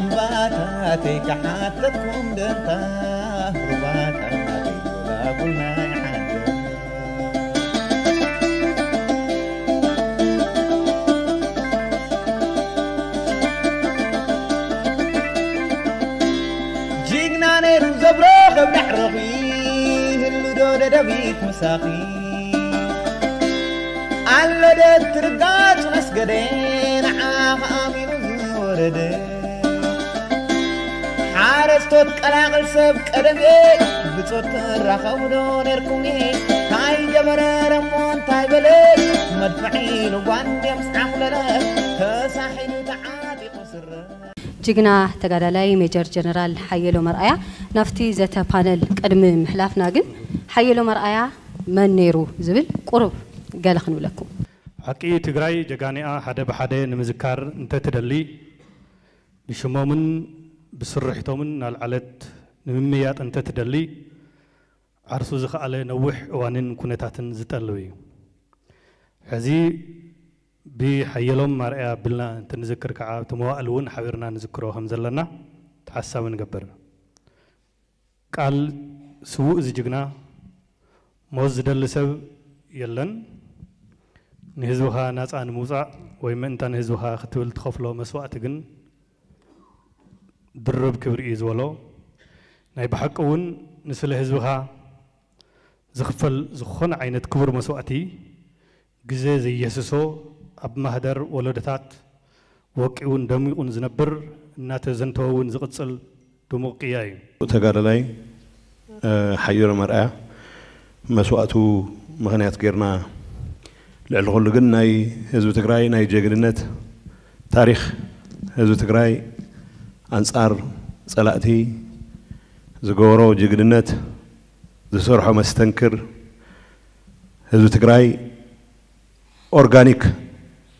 أمباتاتي كحاتتكم دنتا رباتاتي ولا قلنا جينا نيرو زبروغ بنحرغي هلو دودة دبيت مساقي. على دتر قاتل اسقدين عاق آمين وردين. ሓረስቶት ቀላቕል ሰብ ቀደም ብፆት ትራኸብዶ ነርኩም እንታይ ገበረ ረሞ እንታይ በለ መድፍዒ ልጓንድዮም ስዓሙለለ ተሳሒሉ ተዓጢቑ ስረ ጅግና ተጋዳላይ ሜጀር ጀነራል ሓየሎ መርኣያ ናብቲ ዘተ ፓነል ቅድሚ ምሕላፍና ግን ሓየሎ መርኣያ መን ነይሩ ዝብል ቁሩብ ገለ ክንብለኩም ሓቂ ትግራይ ጀጋኒኣ ሓደ ብሓደ ንምዝካር እንተትደሊ ብሽሞምን ብስርሕቶምን ናልዓለት ንምምያጥ እንተትደሊ ዓርሱ ዝኸኣለ ነዊሕ እዋንን ኩነታትን ዝጠልብ እዩ ሕዚ ብሓየሎም ማርኣያ ብልና እንትንዝክር ከዓ እቲ መዋእል እውን ሓቢርና ንዝክሮ ከም ዘለና ተሓሳብ ንገብር ቃል ስውእ ዝጅግና ሞት ዝደሊ ሰብ የለን ንህዝብኻ ናፃ ንምውፃእ ወይ ምእንታ ንህዝብኻ ክትብል ትኸፍሎ መስዋእቲ ግን ድርብ ክብሪ እዩ ዝበሎ ናይ ብሓቂ እውን ንስለ ህዝብኻ ዝኽፈል ዝኾነ ዓይነት ክቡር መስዋእቲ ግዜ ዘየስሶ ኣብ ማህደር ወለዶታት ወቂውን ደሚቑን ዝነብር እናተዘንተወ እውን ዝቕፅል ድሙቕ ቅያ እዩ ተጋዳላይ ሓየሎ መርኣያ መስዋእቱ ምክንያት ጌርና ልዕሊ ኩሉ ግን ናይ ህዝቢ ትግራይ ናይ ጀግንነት ታሪክ ህዝቢ ትግራይ ኣንጻር ጸላእቲ ዝገበሮ ጅግንነት ዝሰርሖ መስተንክር ህዝቢ ትግራይ ኦርጋኒክ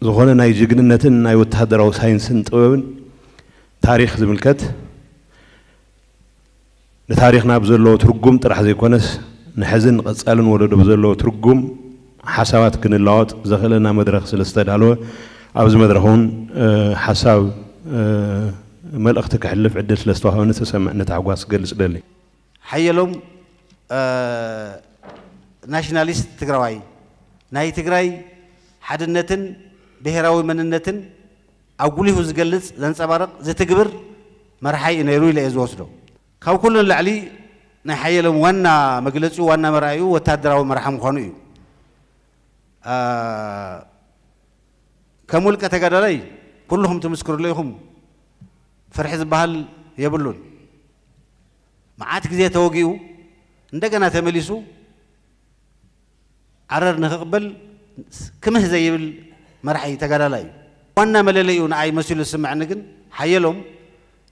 ዝኾነ ናይ ጅግንነትን ናይ ወተሃደራዊ ሳይንስን ጥበብን ታሪክ ዝምልከት ንታሪክና ብዘለዎ ትርጉም ጥራሕ ዘይኮነስ ንሕዝን ቀጻልን ወለዶ ብዘለዎ ትርጉም ሓሳባት ክንለዋወጥ ዘኽእለና መድረክ ስለ ዝተዳለወ ኣብዚ መድረክ እውን ሓሳብ መልእኽቲ ክሕልፍ ዕድል ስለ ዝተዋሃበኒ ተሰምዕነት ሓጓስ ክገልጽ ደሊ ሓየሎም ናሽናሊስት ትግራዋይ ናይ ትግራይ ሓድነትን ብሔራዊ መንነትን ኣጉሊሁ ዝገልጽ ዘንፀባርቕ ዝትግብር መርሓይ እዩ ነይሩ ኢለ እየ ዝወስዶ ካብ ኩሉ ንላዕሊ ናይ ሓየሎም ዋና መግለፂኡ ዋና መርኣዩ ወታደራዊ መርሓ ምዃኑ እዩ ከም ውልቀ ተጋዳላይ ኩልኹም ትምስክርሉ ኢኹም ፍርሒ ዝበሃል የብሉን መዓት ግዜ ተወጊኡ እንደገና ተመሊሱ ዓረር ንክቕበል ክምህ ዘይብል መራሒ ተጋዳላይ እዩ ዋና መለለይኡ ንኣይ መሲሉ ዝስምዐኒ ግን ሓየሎም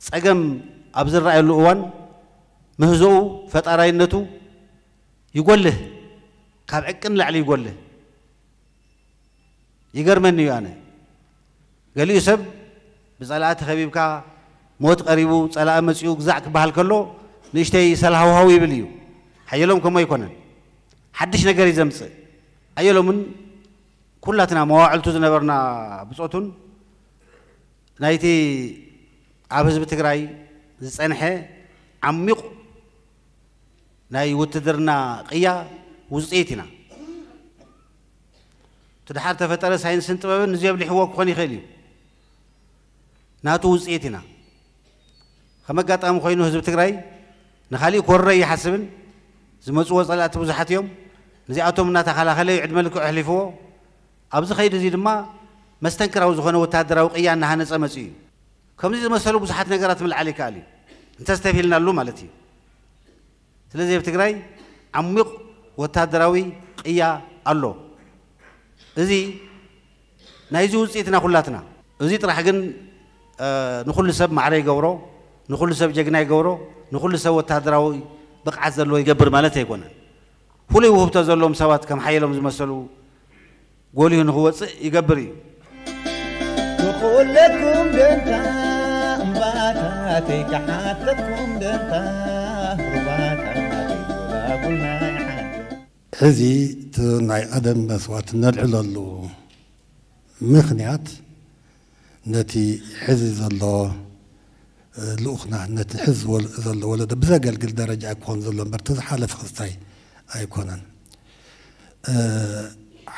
ፀገም ኣብ ዝረኣየሉ እዋን ምህዞኡ ፈጣራይነቱ ይጎልህ ካብ ዕቅን ላዕሊ ይጎልህ ይገርመኒ እዩ ኣነ ገሊኡ ሰብ ብፀላእቲ ከቢብካ موت قريبو صلاة مسيو زعك بحال كله نشتي سلهو هو يبليو حيلهم كما يكونن حدش نجر يزمس حيلهم من كلاتنا مواعل زنبرنا بصوتون نايتي عبز بتقرأي زنحة عميق ناي وتدرنا قيا وزئتنا تدحرت فترة ساينس انتبابن زياب لحوا كوني خيلي ناتو وزئتنا የብሊሕዎ ክኾን ይኽእል እዩ ናቱ ውፅኢት ኢና ከም ኣጋጣሚ ኮይኑ ህዝቢ ትግራይ ንካሊእ ኮረ ይሓስብን ዝመፅዎ ፀላእቲ ብዙሓት እዮም ነዚኣቶም እናተኸላኸለ ዕድመ ልክዑ ኣሕሊፍዎ ኣብዚ ከይዲ እዚ ድማ መስተንክራዊ ዝኾነ ወታደራዊ ቅያ እናሃነፀ መፅኡ እዩ ከምዚ ዝመሰሉ ብዙሓት ነገራት ምልዓል ይከኣል እዩ እንተስተፊልናሉ ማለት እዩ ስለዚ ኣብ ትግራይ ዓሚቕ ወታደራዊ ቅያ ኣሎ እዚ ናይዚ ውፅኢትና ኩላትና እዚ ጥራሕ ግን ንኩሉ ሰብ ማዕረ ይገብሮ ንኩሉ ሰብ ጀግና ይገብሮ ንኩሉ ሰብ ወታደራዊ ብቕዓት ዘለዎ ይገብር ማለት ኣይኮነን ፍሉይ ውህብቶ ዘለዎም ሰባት ከም ሓየሎም ዝመሰሉ ጎሊሁ ንክወፅእ ይገብር እዩ ንኹለኩም ደንታ እምባታተይ ክሓተትኩም ደንታ ሩባታተይ ላጉልና ይሓድር ሕዚ እቲ ናይ ቀደም መስዋዕት ነልዕለሉ ምክንያት ነቲ ሕዚ ዘሎ ልኡኽና ነቲ ሕዚ ዘሎ ወለዶ ብዘገልግል ደረጃ ኣይኮን ዘሎ እምበር እቲ ዝሓለፈ ክስታይ ኣይኮነን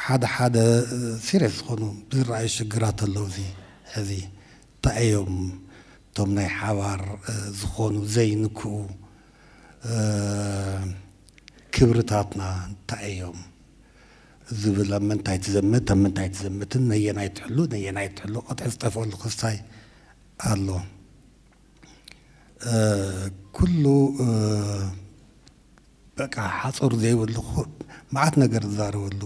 ሓደ ሓደ ሲሪየስ ዝኾኑ ዝረኣዩ ሽግራት ኣለዉ እዚ ሕዚ እንታይ እዮም እቶም ናይ ሓባር ዝኾኑ ዘይንክኡ ክብርታትና እንታይ እዮም ዝብል ኣብ ምንታይ ትዘምት ኣብ ምንታይ ትዘምትን ነየናይ ትሕሉ ነየናይ ትሕሉ ቆጥዒ ዝጠፍአሉ ክስታይ ኣሎ ኩሉ በቃ ሓፁር ዘይብሉ መዓት ነገር ዝዛረበሉ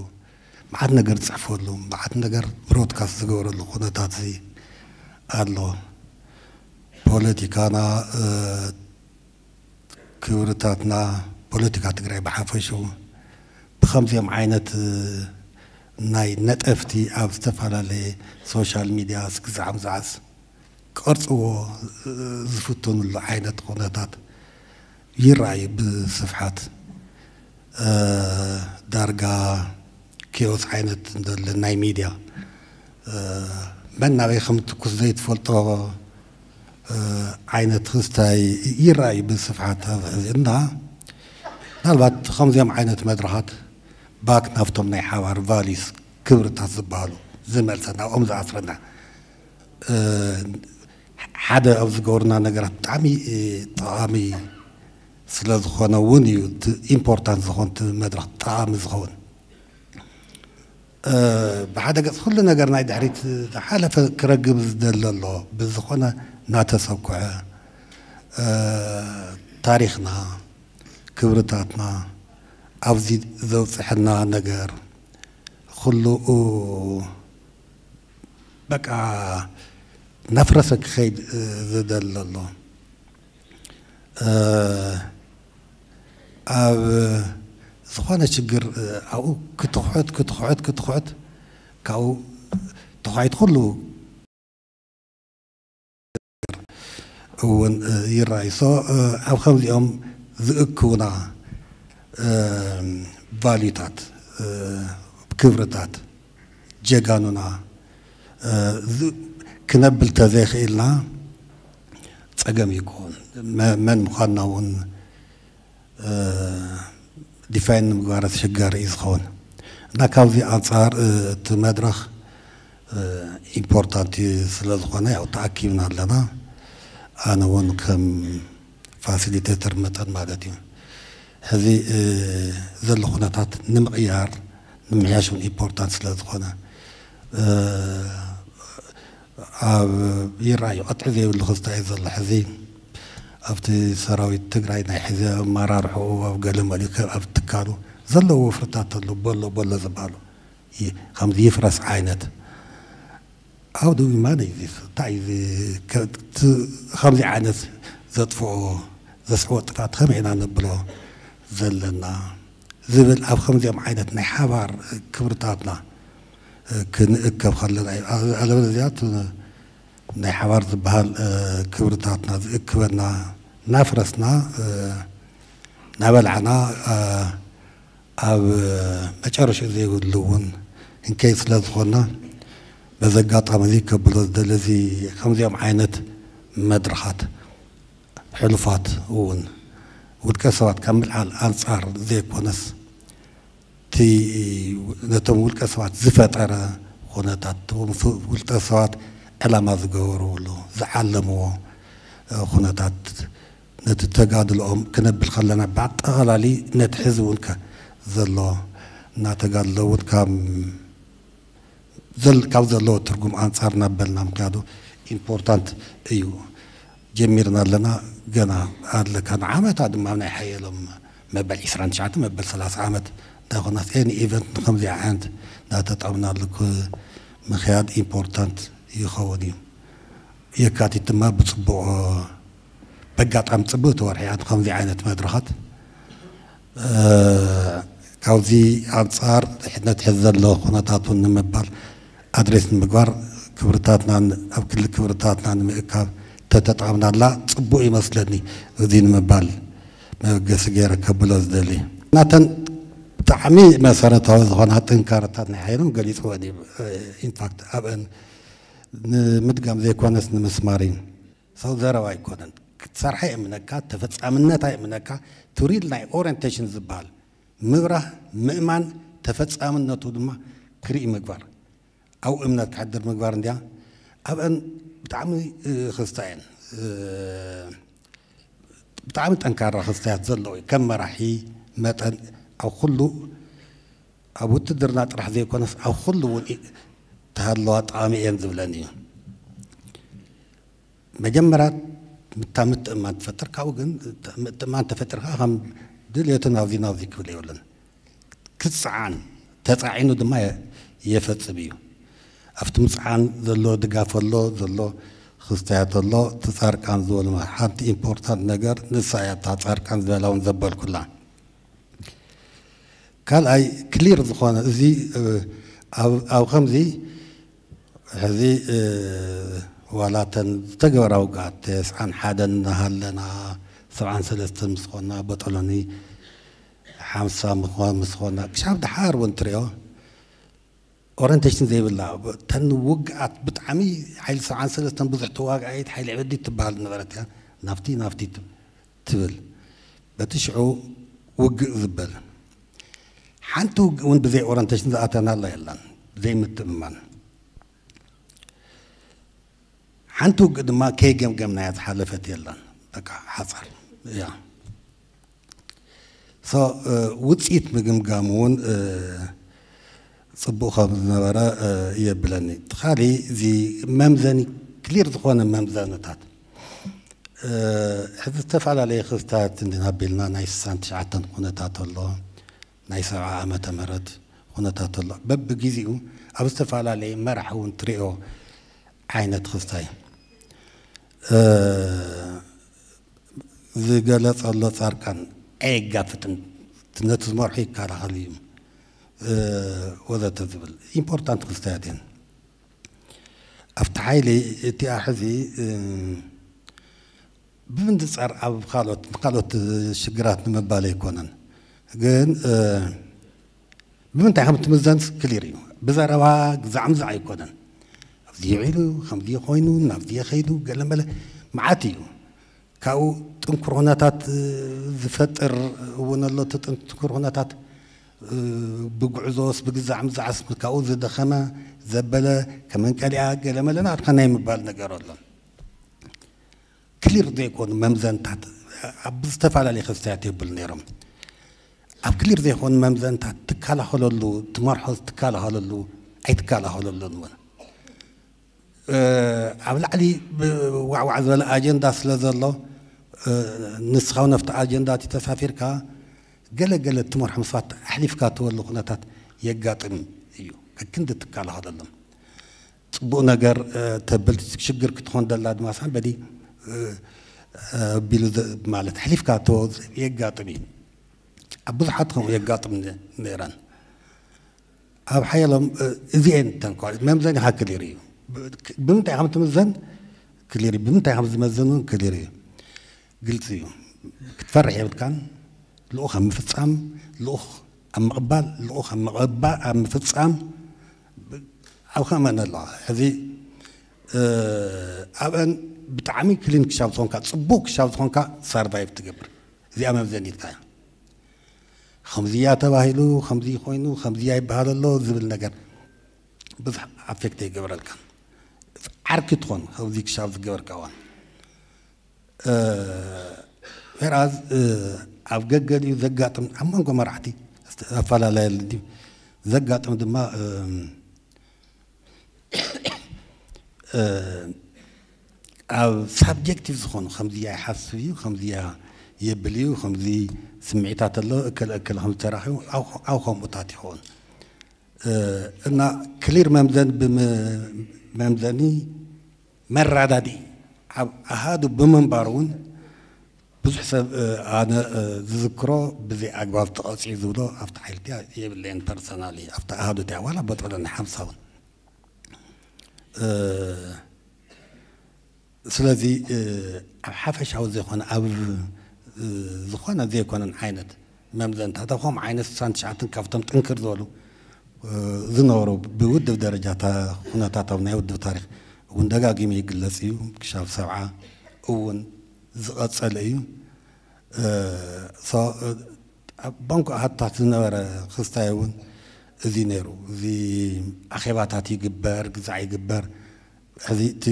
መዓት ነገር ዝፅሕፈሉ መዓት ነገር ብሮድካስት ዝገበረሉ ኩነታት እዚ ኣሎ ፖለቲካና ክብርታትና ፖለቲካ ትግራይ ብሓፈሹ ብከምዚኦም ዓይነት ናይ ነጠፍቲ ኣብ ዝተፈላለየ ሶሻል ሚድያ ክዛዕ ምዛዓስ ቅርፅዎ ዝፍትንሉ ዓይነት ኩነታት ይረኣዩ ብስፍሓት ዳርጋ ኪዮስ ዓይነት እንደለ ናይ ሚድያ መን ናበይ ከም ትኩስ ዘይትፈልጦ ዓይነት ክስታይ ይረኣዩ ብስፍሓት ኣብዚ እና ምናልባት ከምዚኦም ዓይነት መድረኻት ባክ ናብቶም ናይ ሓባር ቫሊስ ክብርታት ዝበሃሉ ዝመልሰና ኦም ዝኣስረና ሓደ ኣብ ዝገበሩና ነገራት ብጣዕሚ ጠቃሚ ስለ ዝኾነ እውን እዩ ኢምፖርታንት ዝኾን እቲ መድረክ ጠቃሚ ዝኸውን ብሓደ ገፅ ኩሉ ነገር ናይ ድሕሪት ዝሓለፈ ክረግብ ዝደሊ ኣሎ ብዝኾነ እናተሰኩዐ ታሪክና ክብርታትና ኣብዚ ዘውፅሐና ነገር ኩሉ በቃ ናፍረሰ ክኸይድ ዝደሊ ኣሎ ኣብ ዝኾነ ሽግር ኣብኡ ክትኩዕት ክትኩዕት ክትኩዕት ካብኡ ተኳዒት ኩሉ እውን ይረኣዩ ሶ ኣብ ከምዚኦም ዝእክቡና ቫልዩታት ክብርታት ጀጋኑና ክነብል ተዘይኽኢልና ፀገም ይኮን መን ምዃንና እውን ዲፋይን ንምግባር ተሸጋሪ እዩ ዝኸውን እና ካብዚ ኣንፃር እቲ መድረኽ ኢምፖርታንት ስለ ዝኾነ ያው ተኣኪብና ኣለና ኣነ እውን ከም ፋሲሊቴተር መጠን ማለት እዩ ሕዚ ዘሎ ኩነታት ንምቕያር ንምሕያሽ እውን ኢምፖርታንት ስለ ዝኾነ ኣብ ይረኣዩ ቀጥዒ ዘይብሉ ክስታይ እዩ ዘሎ ሕዚ ኣብቲ ሰራዊት ትግራይ ናይ ሕዚ ኣመራርሕኡ ኣብ ገለ መሊኡ ኣብ ትካሉ ዘለዎ ወፍርታት ኣሎ በሎ በሎ ዝበሃሉ ከምዚ ይፍረስ ዓይነት ኣብ ደዊ ማነ እዩ እንታይ ከምዚ ዓይነት ዘጥፍኦ ዘስዕቦ ጥፋት ከመይ ኢና ነብሎ ዘለና ዝብል ኣብ ከምዚኦም ዓይነት ናይ ሓባር ክብርታትና ክንእከብ ከለና እዩ ኣለበለዚያ ናይ ሓባር ዝበሃል ክብርታትና ዝእክበና ናፍረስና ናበልዓና ኣብ መጨረሻ ዘይብሉ እውን እንከይ ስለ ዝኾና በዚ ኣጋጣሚ እዚ ከብሎ ዝደለ እዚ ከምዚኦም ዓይነት መድረኻት ሕሉፋት እውን ውድቀ ሰባት ካብ ምልዓል ኣንጻር ዘይኮነስ እቲ ነቶም ውልቀ ሰባት ዝፈጠረ ኩነታት ውልቀ ሰባት ዕላማ ዝገበርብሉ ዝዓለምዎ ኩነታት ነቲ ተጋድልኦም ክነብል ከለና ብኣጠቓላሊ ነቲ ሕዚ እውን ዘሎ እናተጋድሎ እውን ካብ ካብ ዘለዎ ትርጉም ኣንጻር እናበልና ምክንያቱ ኢምፖርታንት እዩ ጀሚርና ኣለና ገና ኣለካ ንዓመታት ድማ ናይ ሓየሎም መበል 29 መበል 30 ዓመት እንዳይኮናት ኤኒ ኢቨንት ንከምዚ ዓይነት እናተጠቕምናሉ ምክያድ ኢምፖርታንት ይኸውን እዩ የካቲት ድማ ብፅቡቅ በጋጣሚ ፅቡቅ ተወርሒያ ንከምዚ ዓይነት መድረኻት ካብዚ ኣንጻር ድሕነት ሕዚ ዘሎ ኩነታት እውን ንምባል ኣድሬስ ንምግባር ክብርታትና ኣብ ክልል ክብርታትና ንምእካብ ተተጠቒምናላ ፅቡቅ ይመስለኒ እዚ ንምባል መበገሲ ገይረ ከብሎ ዝደሊ ናተን تعميق مثلا تهضغن هتنكر تنحيرم قاليت هو دي انفاكت ابن مدقام ذي كونس مسمارين سو زروا يكونن تسرح يمنكا تفصامنتا يمنكا تريد لاي اورينتيشن زبال مبره مؤمن تفصامنتو دما كري مغبار أو امنت كحدر مغبار انديا ابن بتعمي خستاين بتعمي تنكر خستايات زلوي كم مراحي متن ኣብ ኩሉ ኣብ ውትድርና ጥራሕ ዘይኮነስ ኣብ ኩሉ እውን ተሃለዋ ጠቃሚ እየን ዝብለኒ እዩ መጀመርያ ምታ ምትእማን ትፈጥር ካብኡ ግን ምትእማን ተፈጢርካ ከም ድልየቱ ናብዚ ናብዚ ክብል የብለን ክፅዓን ተፃዒኑ ድማ የፈፅም እዩ ኣብቲ ምፅዓን ዘሎ ድጋፍ ኣሎ ዘሎ ክስታያት ኣሎ እቲ ፃርቃን ዝበሉ ሓንቲ ኢምፖርታንት ነገር ንሳ እያ እታ ፃርቃን ዝበላ እውን ዘበልኩላ كان أي كلير دخوانا زي أه أو خمزي هذي أه ولا تنتقر أو قات سعن حدا لنا سبعن سلسة مسخونا بطلوني حمسة مخوان مسخونا كشاب دحار وانتريو أورنتيشن زي بالله. تن وقعت بتعمي حيل سبعن سلسة بزح تواقعيت حيل عبدي تبال نظرت نفتي نفتي تبل. بتشعو وقع زبل ዝበል ሓንቲ ውግእ እውን ብዘይ ኦሪንቴሽን ዝኣተና ኣላ የላን ብዘይ ምትእምማን ሓንቲ ውግእ ድማ ከይገምገምናያ ዝሓለፈት የላን በቃ ሓፃር እያ ሶ ውፅኢት ምግምጋም እውን ፅቡቅ ከም ዝነበረ የብለኒ እቲ ካሊእ እዚ መምዘኒ ክሊር ዝኾነ መምዘንታት ሕዚ ዝተፈላለየ ክስታት እንድናቢልና ናይ 69 ኩነታት ኣሎ ናይ ሰብዓ ዓመተ ምህረት ኩነታት ኣሎ በቢግዜኡ ኣብ ዝተፈላለየ መራሒ እውን ትሪኦ ዓይነት ክስታይ ዝገለፀሎ ፃርቃን ኣየጋፍጥን ነቲ ዝመርሑ ይከላኸል እዩ ወዘተ ዝብል ኢምፖርታንት ክስታያት እየን ኣብቲ ሓይሊ እቲኣ ሕዚ ብምንፅፃር ኣብ ካልኦት ካልኦት ሽግራት ንምባል ኣይኮነን ግን ብምንታይ ከም ትምዘንስ ክሊር እዩ ብዘረባ ግዛዕምዛዕ ኣይኮነን ኣብዚ ይዒሉ ከምዚ ኮይኑ ናብዚ የኸይዱ ገለ መለ መዓት እዩ ካብኡ ጥንኩር ኩነታት ዝፈጥር እውን ኣሎ እቲ ጥንኩር ኩነታት ብጉዕዞስ ብግዛዕ ምዛዕስ ካብኡ ዝደኸመ ዘበለ ከመንቀሊኣ ገለ መለ ናትካ ናይ ምባል ነገር ኣሎ ክሊር ዘይኮኑ መምዘንታት ኣብ ዝተፈላለዩ ክስታያት የብል ነይሮም ኣብ ክሊር ዘይኮኑ መምዘንታት ትከላኸለሉ ትመርሖ ትከላኸለሉ ኣይትከላኸለሉን እውን ኣብ ላዕሊ ዋዕዋዕ ዝበለ ኣጀንዳ ስለ ዘሎ ንስኻ ነፍቲ ኣጀንዳ እቲ ተሳፊርካ ገለገለ ትመርሖ ምስባት ኣሕሊፍካ ትበሉ ኩነታት የጋጥም እዩ ከክንዲ ትከላኸለሎም ፅቡቅ ነገር ተብል ሽግር ክትኾን ደላ ድማ ሳን በዲ ኣቢሉ ማለት ኣሕሊፍካ ትወ የጋጥም እዩ أبو xadkan uya gaatam meeran ab زين izi'en tan kor mam zan ha kaliri bimta كليري mazan kaliri bimta hamt mazan kaliri قلت له تفرح كان الأخ أم فتسام الأخ أم مقبل الأخ أم مقبل أم فتسام أو خمان الله هذه أبن بتعمي كلين كشاف صونكا صبوك كشاف صونكا سارفايف تقبر زي أمام زنيت كاين خمزية تباهلو خمزي خوينو خمزية يبهر الله زبل نجر بس عفكت يجبر الكن عركة خون خمزي كشاف جبر كوان فراز آه، أفجعل آه، يزقعتم أما نقول مرحتي فلا لا دي زقعتم دما أو آه، سبجكتيف خون خمزية حسوي خمزية يبلي وخمزي ስምዒታት ኣሎ እክል እክል ከም ዝተራኽቡ ኣብ ከምኡታት ይኸውን እና ክሊር መምዘን ብመምዘኒ መራዳዲ ኣብ ኣሃዱ ብምንባር እውን ብዙሕ ሰብ ኣነ ዝዝክሮ ብዘይ ኣግባብ ተቐፂ ዝብሎ ኣብቲ ሓይልቲ የብለየን ፐርሰናሊ ኣብቲ ኣሃዱ እትያ ዋላ በጠለኒ ሓምሳ እውን ስለዚ ኣብ ሓፈሻዊ ዘይኮነ ኣብ ዝኾነ ዘይኮነን ዓይነት መምዘንታት ኣብ ከምኡ ዓይነት ስሳን ትሽዓትን ካብቶም ጥንክር ዝበሉ ዝነበሩ ብውድብ ደረጃ ኩነታት ኣብ ናይ ውድብ ታሪክ እውን ደጋጊሙ ይግለፅ እዩ ክሻብ ሰብዓ እውን ዝቐፀለ እዩ ኣብ ባንኩ ሃታት ዝነበረ ክስታይ እውን እዚ ነይሩ እዚ ኣኼባታት ይግበር ግዛዕ ይግበር ሕዚ እቲ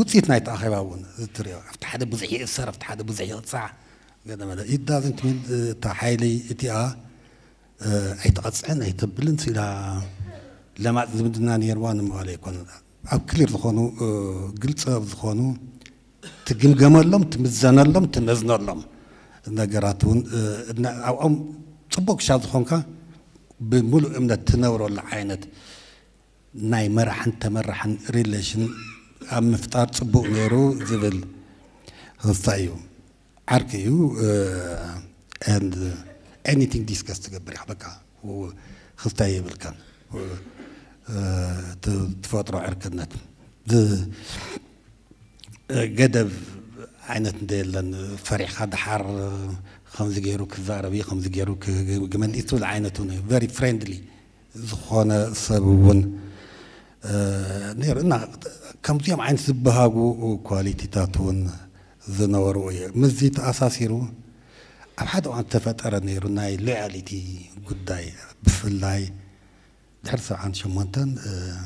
ውፅኢት ናይቲ ኣኼባ እውን እትሪኦ ኣብቲ ሓደ ብዙሕ ይእሰር ኣብቲ ሓደ ብዙሕ ይቕፃዕ ገለመለ ኢዳዝንት ሚን እታ ሓይሊ እቲኣ ኣይተቐፅዕን ኣይተብልን ኢላ ለማፅ ዝምድና ነርዋ ንምባለ ኣይኮነን ኣብ ክሊር ዝኾኑ ግልፂ ኣብ ዝኾኑ ትግምገመሎም ትምዘነሎም ትመዝነሎም ነገራት እውን ኣብኦም ፅቡቅ ክሻብ ዝኾንካ ብምሉእ እምነት ትነብረሉ ዓይነት ናይ መራሕን ተመራሕን ሪሌሽን ኣብ ምፍጣር ፅቡቅ ነይሩ ዝብል ክስታይ እዩ ዓርቂ እዩ and anything ዲስከስ ትገብር ኢኻ በቃ ክስታይ የብልካን ትፈጥሮ ዕርክነት ገደብ ዓይነት እንተየለን ፈሪሕካ ድሓር ከምዚ ገይሩ ክዛረብ እዩ ከምዚ ገይሩ ክመልእ ትብል ዓይነት እውን ቨሪ ፍሬንድሊ ዝኾነ ሰብ እውን آه، نير إنا كم تيام عين سبهاجو كواليتي تاتون زنورو إيه مزيت أساسيرو؟ أب حد عن تفتر نير ناي لعلتي قداي بفلاي. درس عن شمانتن آه،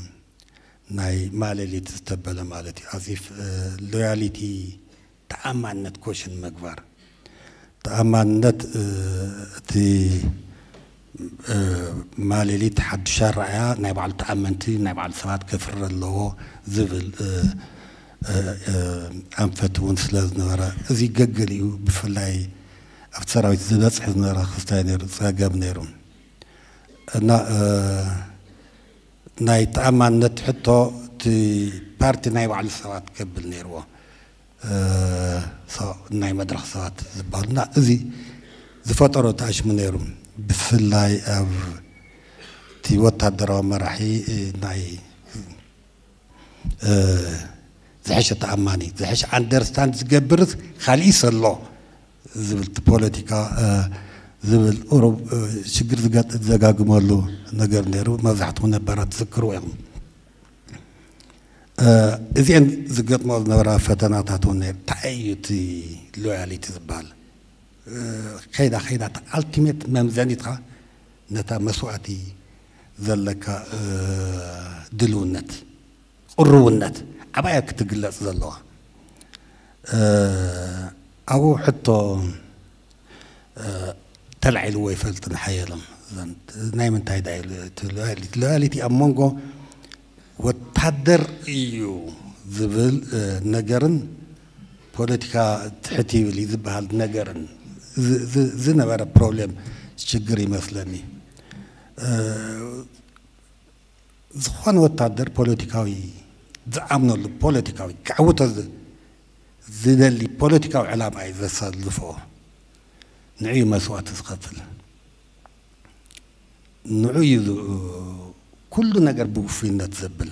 ناي مالي تستبل مالتي. أزيف آه، لوياليتي تأمانت كوشن مقبار. تأمانت تي ማለሊት ሓዱሽ ኣረኣያ ናይ ባዕሉ ተኣመንቲ ናይ ባዕሉ ሰባት ከፍር ኣለዎ ዝብል ኣንፈት እውን ስለ ዝነበረ እዚ ገገል እዩ ብፍላይ ኣብቲ ሰራዊት ዝበፅሕ ዝነበረ ክስታይ ነይሩ ፀገም ነይሩ እና ናይ ተኣማንነት ሕቶ እቲ ፓርቲ ናይ ባዕሉ ሰባት ከብል ነይርዎ ናይ መድረክ ሰባት ዝበሃሉ እና እዚ ዝፈጠሮ ተኣሽሙ ነይሩ ብፍላይ ኣብ እቲ ወታደራዊ መራሒ ናይ ዝሐሸ ተኣማኒ ዝሐሸ ኣንደርስታንድ ዝገብርስ ካሊእ ሰሎ ዝብል እቲ ፖለቲካ ዝብል ቁሩብ ሽግር ዘጋግመሉ ነገር ነይሩ መብዛሕትኡ ነበራት ትዝክርዎ ኢኹም እዚአን ዝገጥሞ ዝነበራ ፈተናታት እውን ነይሩ እንታይ እዩ እቲ ሎያሊቲ ዝበሃል ከይዳ ከይዳ ኣልቲሜት መምዘኒትካ ነታ መስዋእቲ ዘለካ ድልውነት ቁርውነት ዓባያ ክትግለፅ ዘለዋ ኣብኡ ሕቶ ተላዒልዎ ይፈልጥ ንሓየሎም ናይ ምንታይ ዳ ሎያሊቲ ሎያሊቲ ኣብ መንጎ ወታደር እዩ ዝብል ነገርን ፖለቲካ ትሕት ይብል እዩ ዝበሃል ነገርን ዝነበረ ፕሮብሌም ሽግር ይመስለኒ ዝኾነ ወታደር ፖለቲካዊ ዝኣምነሉ ፖለቲካዊ ክዕውቶ ዝደሊ ፖለቲካዊ ዕላማ እዩ ዘሳልፎ ንዕዩ መስዋእቲ ዝኸፍል ንዕዩ ኩሉ ነገር ብውፍይነት ዘብል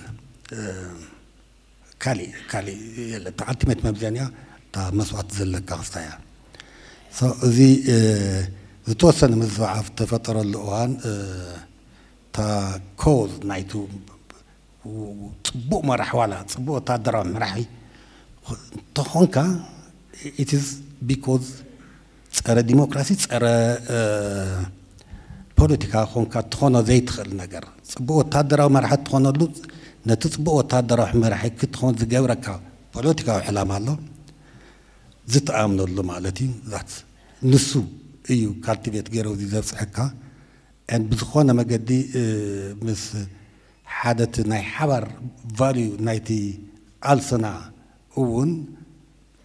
ካሊእ ካሊእ የለ እታ ኣልቲሜት መብዘንያ እታ መስዋእቲ ዘለካ ክስታ እያ እዚ ዝተወሰነ ምዝባዓፍ ተፈጠረሉ እዋን እታ ኮዝ ናይቱ ፅቡቅ መራሒ ዋላ ፅቡቅ ወታደራዊ መራሒ እንተኾንካ ኢትዝ ቢኮዝ ፀረ ዲሞክራሲ ፀረ ፖለቲካ ኮንካ እትኾኖ ዘይትኽእል ነገር ፅቡቅ ወታደራዊ መራሒ እትኾነሉ ነቲ ፅቡቅ ወታደራዊ መራሒ ክትኾን ዝገብረካ ፖለቲካዊ ዕላማ ኣሎ ዝተኣምነሉ ማለት እዩ ዛት ንሱ እዩ ካልቲቤት ገይረ እዚ ዘብፅሐካ ብዝኾነ መገዲ ምስ ሓደ እቲ ናይ ሓባር ቫልዩ ናይቲ ኣልስና እውን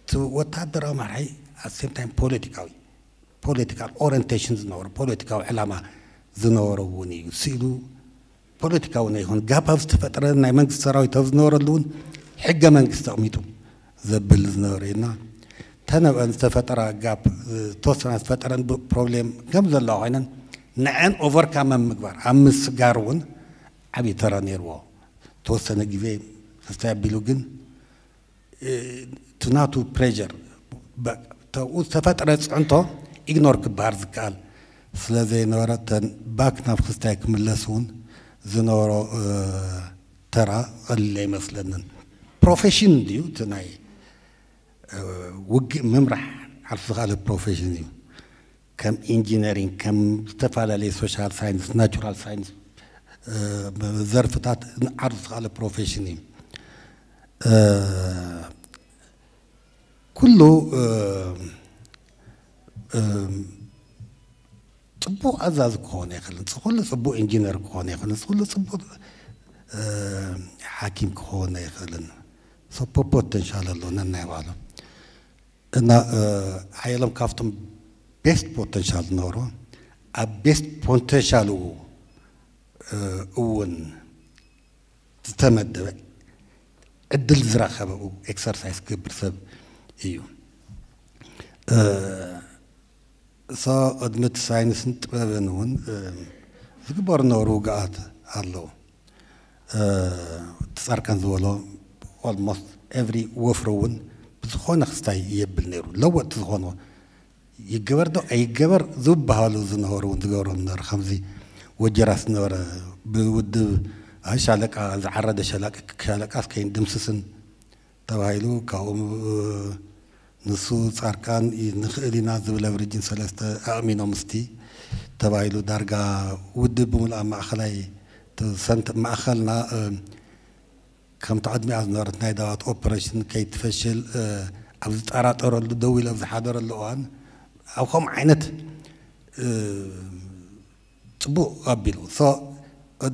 እቲ ወታደራዊ መራሒ ኣብ ሴም ታይም ፖለቲካዊ ፖለቲካል ኦሪንቴሽን ዝነበሮ ፖለቲካዊ ዕላማ ዝነበሮ እውን እዩ ስኢሉ ፖለቲካዊ ናይ ይኹን ጋብ ኣብ ዝተፈጠረ ናይ መንግስቲ ሰራዊት ኣብ ዝነበረሉ እውን ሕገ መንግስቲ ተቕሚጡ ዘብል ዝነበረ እዩና ተነብአን ዝተፈጠረ ጋብ ተወሰነ ዝተፈጠረን ፕሮብሌም ከም ዘለዋ ኮይነን ንዐን ኦቨርካም ምግባር ኣብ ምስጋር እውን ዓብዪ ተራ ነይርዎ ተወሰነ ግዜ ክስታይ ኣቢሉ ግን ትናቱ ፕሬዠር ዝተፈጠረ ፅዕንቶ ኢግኖር ክበሃል ዝከኣል ስለ ዘይነበረ ተን ባክ ናብ ክስታይ ክምለስ እውን ዝነበሮ ተራ ቀሊል ኣይመስለንን ፕሮፌሽን ድዩ እቲ ናይ ውግእ ምምራሕ ዓርሱ ዝኽኣለ ፕሮፌሽን እዩ ከም ኢንጂነሪንግ ከም ዝተፈላለየ ሶሻል ሳይንስ ናቹራል ሳይንስ ዘርፍታት ዓርሱ ዝኽኣለ ፕሮፌሽን እዩ ኩሉ ፅቡቅ ኣዛዚ ክኾነ ይኽእልን ኩሉ ፅቡቅ ኢንጂነር ክኾነ ይኽእልን ኩሉ ፅቡቅ ሓኪም ክኾነ ይኽእልን ሰፖ ፖቴንሻል ኣሎ ነናይ ባዕሉ እና ሓየሎም ካብቶም ቤስት ፖቴንሻል ዝነበሮ ኣብ ቤስት ፖቴንሻል እውን ዝተመደበ ዕድል ዝረኸበ ኤክሰርሳይዝ ክገብር ሰብ እዩ ሶ ቅድሚት ሳይንስን ጥበብን እውን ዝግበሩ ነበሩ ውግኣት ኣለዉ ትፃርቀን ዝበሎ ኦልሞስት ኤቭሪ ወፍሪ እውን ብዝኾነ ክስታይ የብል ነይሩ ለወጥቲ ዝኾነ ይገበር ዶ ኣይገበር ዝበሃሉ ዝነበሩ እውን ዝገብሮም ነበረ ከምዚ ወጀራስ ዝነበረ ብውድብ ኣይ ሻለቃ ዝዓረደ ሻለቃስ ከይንድምስስን ተባሂሉ ካብኡ ንሱ ፃርቃን ንኽእል ኢና ዝብል ብርጅን ሰለስተ ኣእሚኖም ምስቲ ተባሂሉ ዳርጋ ውድብ ብምልኣ ማእኸላይ ሰንት ማእኸልና ከምቲ ቅድሚኣ ዝነበረት ናይ ዳዋት ኦፐሬሽን ከይትፈሽል ኣብ ዝጠራጠረሉ ደው ኢለ ኣብ ዝሓደረሉ እዋን ኣብ ከምኡ ዓይነት ፅቡቅ ኣቢሉ ሶ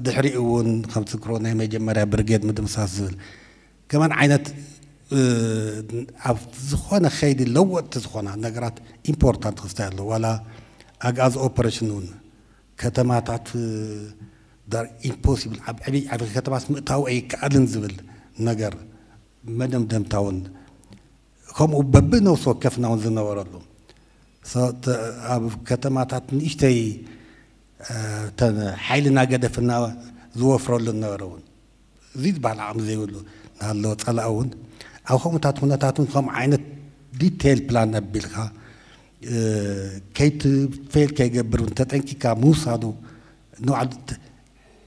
ድሕሪ እውን ከም ትዝክሮ ናይ መጀመርያ ብርጌድ ምድምሳስ ዝብል ከመን ዓይነት ኣብ ዝኾነ ከይዲ ለወጥቲ ዝኾና ነገራት ኢምፖርታንት ክስታይ ኣሎ ዋላ ኣግኣዚ ኦፐሬሽን እውን ከተማታት ዳር ኢምፖሲብል ኣብ ዓብይ ዓብይ ከተማስ ምእታዊ ኣይከኣልን ዝብል ነገር መደምደምታ እውን ከምኡ በብነብሲ ወከፍና እውን ዝነበረሉ ኣብ ከተማታት ንእሽተይ ሓይልና ገደፍና ዝወፍረሉ ዝነበረ እውን እዚ ዝበሃል ዓቕሚ ዘይብሉ ናሃለወ ፀላእ እውን ኣብ ከምኡታት ኩነታት እውን ከምኡ ዓይነት ዲቴይል ፕላን ኣቢልካ ከይትፌል ከይገብር እውን ተጠንቂካ ምውሳዱ ንባዕሉ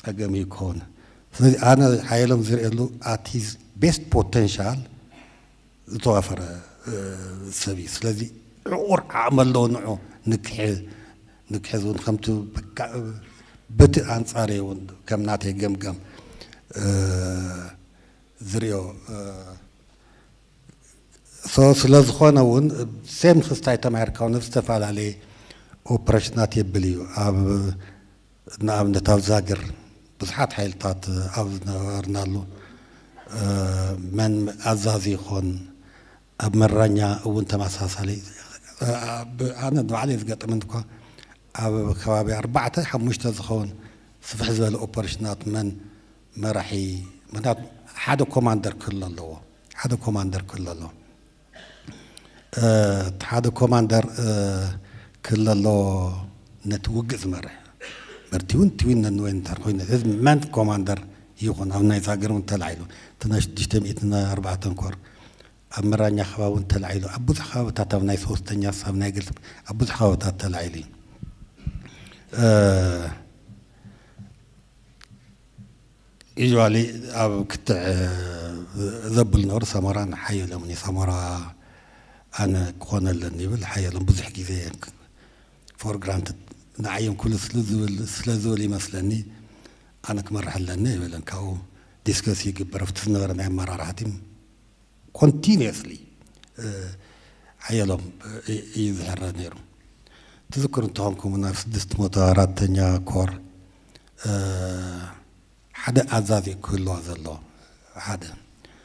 ፀገም እዩ ክኸውን ስለዚ ኣነ ሓየሎም ዝርአየሉ ኣት ሂዝ ቤስት ፖቴንሻል ዝተዋፈረ ሰብ እዩ ስለዚ ዕቁር ዓቕሚ ኣለዎ ንዑ ንክሕዝ ንክሕዝ እውን ከምቲ በቲ ኣንፃር እውን ከም ናተይ ገምገም ዝርዮ ሶ ስለ ዝኾነ እውን ሴም ክስታይ ተማሂርካ እውን ዝተፈላለየ ኦፕሬሽናት የብል እዩ ኣብ ንኣብነት ኣብ ዛግር ብዙሓት ሓይልታት ኣብ ዝነበርናሉ መን ኣዛዚ ይኾን ኣብ መራኛ እውን ተመሳሳሊ ኣነ ንባዕለይ ዝገጠመን እኳ ኣብ ከባቢ ኣርባዕተ ሓሙሽተ ዝኸውን ስፍሕ ዝበለ ኦፐሬሽናት መን መራሒ ምክንያቱ ሓደ ኮማንደር ክህሉ ኣለዎ ሓደ ኮማንደር ክህሉ ኣለዎ እቲ ሓደ ኮማንደር ክህሉ ኣለዎ ነቲ ውግእ ዝመርሕ مرتون توين نوين تارخوين إذ من كوماندر يوغن أو نايزا غيرون تلعيلو. تناش ديشتم إتنا أربعة تنكور. أمرا نيخوا ون تلعيلو. أبو ذخوا تاتا ونا يسوس تنياس أو نايقل أبو ذخوا تاتا تلعيلي. آه، إجوا لي أو كتع آه، ذب النور سمران حيو لمني سمرا أنا كون اللي نبل حيو لمبو ذحكي ذيك فور جرانتد. نعيم كل ثلاث ثلاث ذولي مثلني أنا كمر حلنا ولا كاو كبر في سنغر نعم مرة راحتي كونتينيسلي آه، عيالهم آه، يظهر نيرو تذكر انتهمكم أنا في سدست مطارات تنيا كور. آه، حدا أزازي هذا الله. حدا.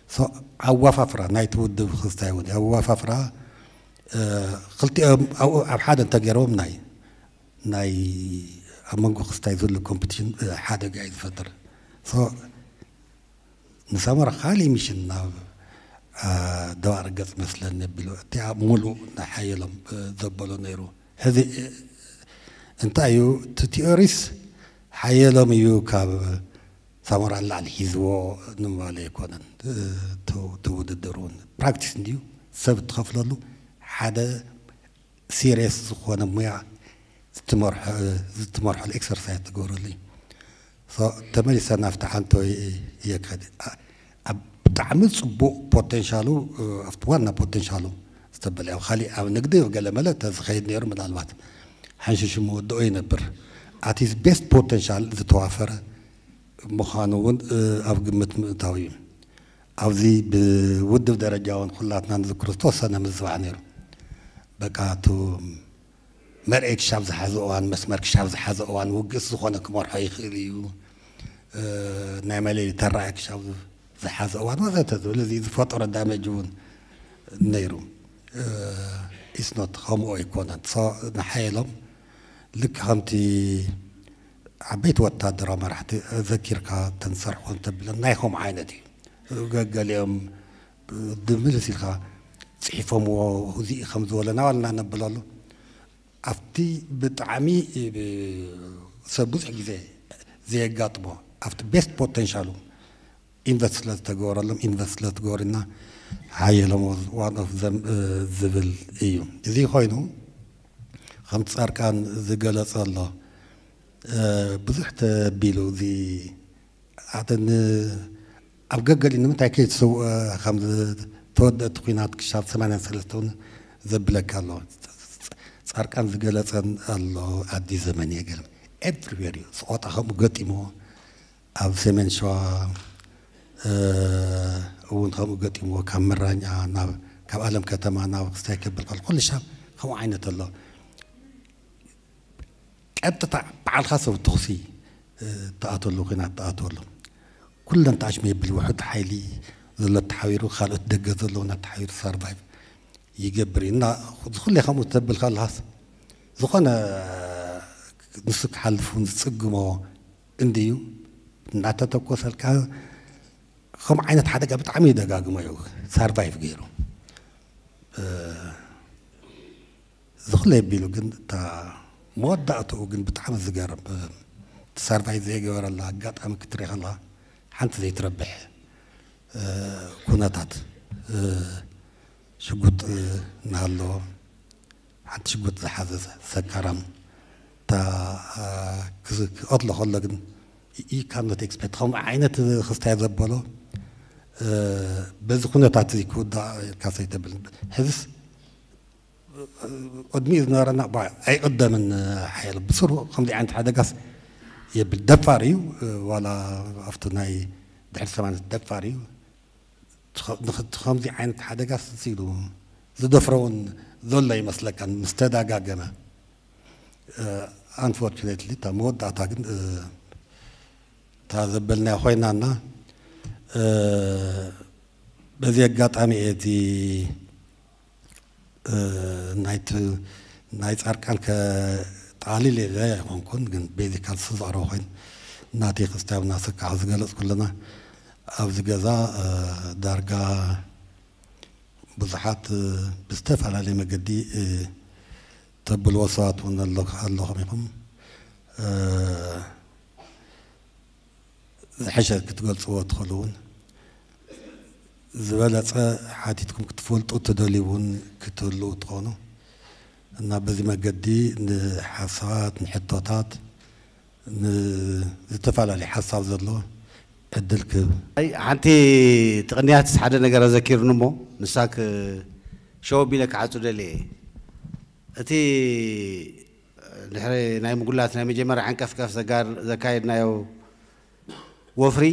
سو أو ففرة نايت ود خستاي ود أو ففرة قلت أو أو حدا تجربهم ناي nei amangokstaisul competition hada قايد فتر سو نسامر خالي مش نا دوار قص مثلا نبلو تاع مولو نحايا نحايل ذبلو نيرو هذه انت ايو تتيوريس حيلهم يو كاب سامر على الحيزو نمال كونن تو تو ددرون براكتس نديو سبت خفللو حدا سيريس خوانا مياه ست مرحلة ست مرحلة إكثر ساعة تقولوا لي. تماني سنة افتح افتحنتو يك هدي بتعمل صبو بوتنشالو افتوانا بوتنشالو استبل أو خلي أو نقدي. وقال ملا تزخيد نير من الوقت حنشش مودو اي نبر اتيز بيست بوتنشال زتوافر مخانو مخانون آه، أو قمت متاوي أو ذي بود درجة ون خلاتنا نذكر. توصلنا مزبع بقاتو መርኤ ክሻብ ዝሓዘ እዋን መስመር ክሻብ ዝሓዘ እዋን ውግእስ ዝኾነ ክመርሖ ይኽእል እዩ ናይ መለሊ ተረኣየ ክሻብ ዝሓዘ እዋን ወዘተ ዝብል እዚ ዝፈጠሮ ዳሜጅ እውን ነይሩ ኢስኖት ከምኡ ኣይኮነን ንሓየሎም ልክ ከምቲ ዓበይቲ ወታደራዊ መራሕቲ ዘኪርካ ተንሰርሖ እንተብለ ናይኹም ዓይነት እዩ ገገሊኦም ድምልስ ኢልካ ፅሒፎምዎ እዚ ከም ዝበለና ዋልና ነብለሉ ኣብቲ ብጣዕሚ ሰብ ብዙሕ ግዜ ዘየጋጥሞ ኣብቲ ቤስት ፖቴንሻሉ ኢንቨስት ስለ ዝተገበረሎም ኢንቨስት ስለ ዝገበሩና ሓየሎም ዋን ኦፍ ዘም ዝብል እዩ እዚ ኮይኑ ከምቲ ፃርቃን ዝገለጸ ኣሎ ብዙሕ ተቢሉ እዚ ኣተ ኣብ ገገሊ ንምንታይ ከይትሰውአ ከም ተወደእቲ ኩናት ክሻብ 83 እውን ዘብለካ ኣሎ ፃርቃን ዝገለፀን ኣሎ ኣዲስ ዘመን እየ ገለ ኤቭሪዌር እዩ ስቆጣ ከምኡ ገጢሞ ኣብ ሰሜን ሸዋ እውን ከምኡ ገጢሞ ካብ መራኛ ናብ ካብ ኣለም ከተማ ናብ ክስታይ ከብል ከሎ ኩሉ ሻብ ከምኡ ዓይነት ኣሎ ቀጥታ በዓልካ ሰብ ትኽሲ ተኣተሉ ኩናት ተኣተሉ ኩለን ተኣሽመ የብል ውሕድ ሓይሊ ዘሎ ተሓቢሩ ካልኦት ደገ ዘለዎ እናተሓቢሩ ሰርቫይቭ ይገብር እዩ እና ዝኩለ ከምኡ ተብል ከለሃስ ዝኾነ ንሱ ክሓልፍ ዝፅግሞ እንድዩ እናተተኮሰልካ ከምኡ ዓይነት ሓደጋ ብጣዕሚ ይደጋግሞ እዩ ሰርቫይቭ ገይሩ ዝኩለ የቢሉ ግን እታ መወዳእትኡ ግን ብጣዕሚ ዝገርም ሰርቫይቭ ዘይገበረላ ኣጋጣሚ ክትርኢ ከለካ ሓንቲ ዘይትረብሕ ኩነታት ሽጉጥ እናሃለዎ ሓንቲ ሽጉጥ ዝሓዘ ሰካራም እታ ክቐትሎ ከሎ ግን ኢ ካኖት ኤክስፔክት ከምኡ ዓይነት ክስታይ ዘበሎ በዚ ኩነታት እዚ ክውዳእ ኢልካ ሰይተብል ሕዝስ ቅድሚኡ ዝነበረና ኣይቅደምን ሓየል ብስሩ ከምዚ ዓይነት ሓደጋስ የብል ደፋር እዩ ዋላ ኣብቲ ናይ ድሕሪ ሰማንት ደፋር እዩ ከምዚ ዓይነት ሓደጋስ ሲሉ ዝደፍሮ እውን ዘሎ ይመስለካ ምስ ተደጋገመ አንፎርቹኔትሊ እታ መወዳእታ ግን እታ ዘበልናዮ ኮይናና በዚ ኣጋጣሚ እየ እቲ ናይቲ ናይ ፃርቃን ከጣሊል የለ ኣይኮንኩን ግን ቤዚካል ዝቐረበ ኮይኑ እናተይ ክስታብ እናሰካዕ ዝገለፅ ኩለና ኣብዚ ገዛ ዳርጋ ብዙሓት ብዝተፈላለየ መገዲ ተብልዎ ሰባት እውን ኣለኹም ኢኹም ዝሐሸ ክትገልፅዎ ትኽእሉ እውን ዝበለፀ ሓቲትኩም ክትፈልጡ ትደልዩ እውን ክትህልው ትኾኑ እና በዚ መገዲ ንሓሳባት ንሕቶታት ንዝተፈላለዩ ሓሳብ ዘለዎ ዕድል ክህብ ሓንቲ ትቕንያት ሓደ ነገር ኣዘኪርኒ እሞ ንሳ ሸው ኣቢለ ክዓፁ ደልየ እቲ ድሕሪ ናይ ምጉላት ናይ መጀመርያ ዓንቀፍቀፍ ዘካየድናዮ ወፍሪ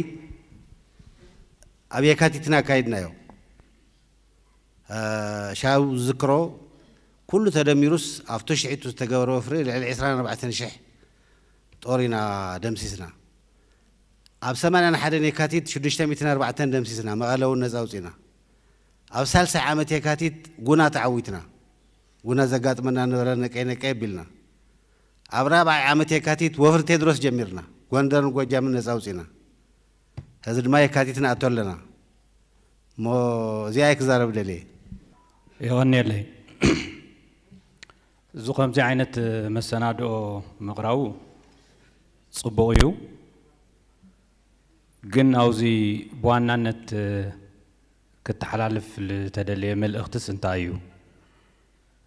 ኣብ የካቲትና ኣካይድናዮ ሻው ዝዝክሮ ኩሉ ተደሚሩስ ኣብቶ ሽዒቱ ዝተገበረ ወፍሪ ልዕሊ 24 ሽሕ ጦር ኢና ደምሲስና ኣብ 81 የካቲት 604 ደምሲስና መቐለ እውን ነፃ ውፂና ኣብ ሳልሳይ ዓመት የካቲት ጉና ተዓዊትና ጉና ዘጋጥመና ነበረ ነቀይ ነቀይ ኣቢልና ኣብ ራብዓይ ዓመት የካቲት ወፍሪ ቴድሮስ ጀሚርና ጎንደርን ጎጃምን ነፃ ውፂና ሕዚ ድማ የካቲት ንኣቶ ኣለና እሞ እዚኣ ክዛረብ ደልየ ይቐኒየለይ እዚ ከምዚ ዓይነት መሰናድኦ ምቕራቡ ጽቡቕ እዩ جن أوزي بوانا نت كتحلالف لتدلي مل اختس انتايو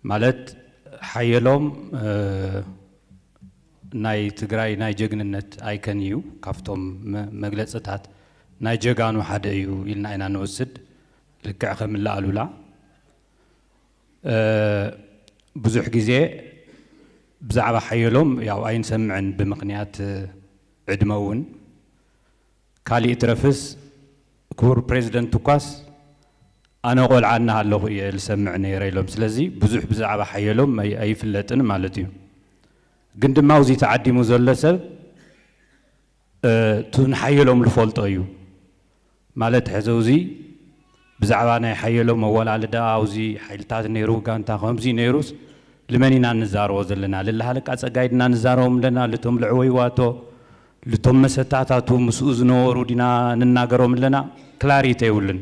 مالت حيلوم ناي آه ناي تجراي ناي اي كان يو كافتوم اتات ناي جغانو حد يو يلنا أنا نوسد لكع خمل قالولا آه بزح غزي بزعب حيلوم ياو اين سمعن بمقنيات عدمون ካሊእ ትረፍስ ክቡር ፕሬዚደንት እኳስ ኣነ ቆልዓ እናሃለኹ እየ ዝሰምዕ ነይረ ኢሎም ስለዚ ብዙሕ ብዛዕባ ሓየሎም ኣይፍለጥን ማለት እዩ ግን ድማ ኣብዚ ተዓዲሙ ዘሎ ሰብ እቲ ንሓየሎም ዝፈልጦ እዩ ማለት ሕዚ እዚ ብዛዕባ ናይ ሓየሎም መወላለዳ ኣብዚ ሓይልታት ነይሩ ጋንታ ከምዚ ነይሩስ ልመን ኢና እንዛረቦ ዘለና ልላሃለቃ ፀጋይ ድና ንዛረቦም ኣለና ልቶም ልዕወይዋቶ ልቶም መሰታታቱ ምስኡ ዝነበሩ ዲና ንናገሮም ኣለና ክላሪቲ የብልን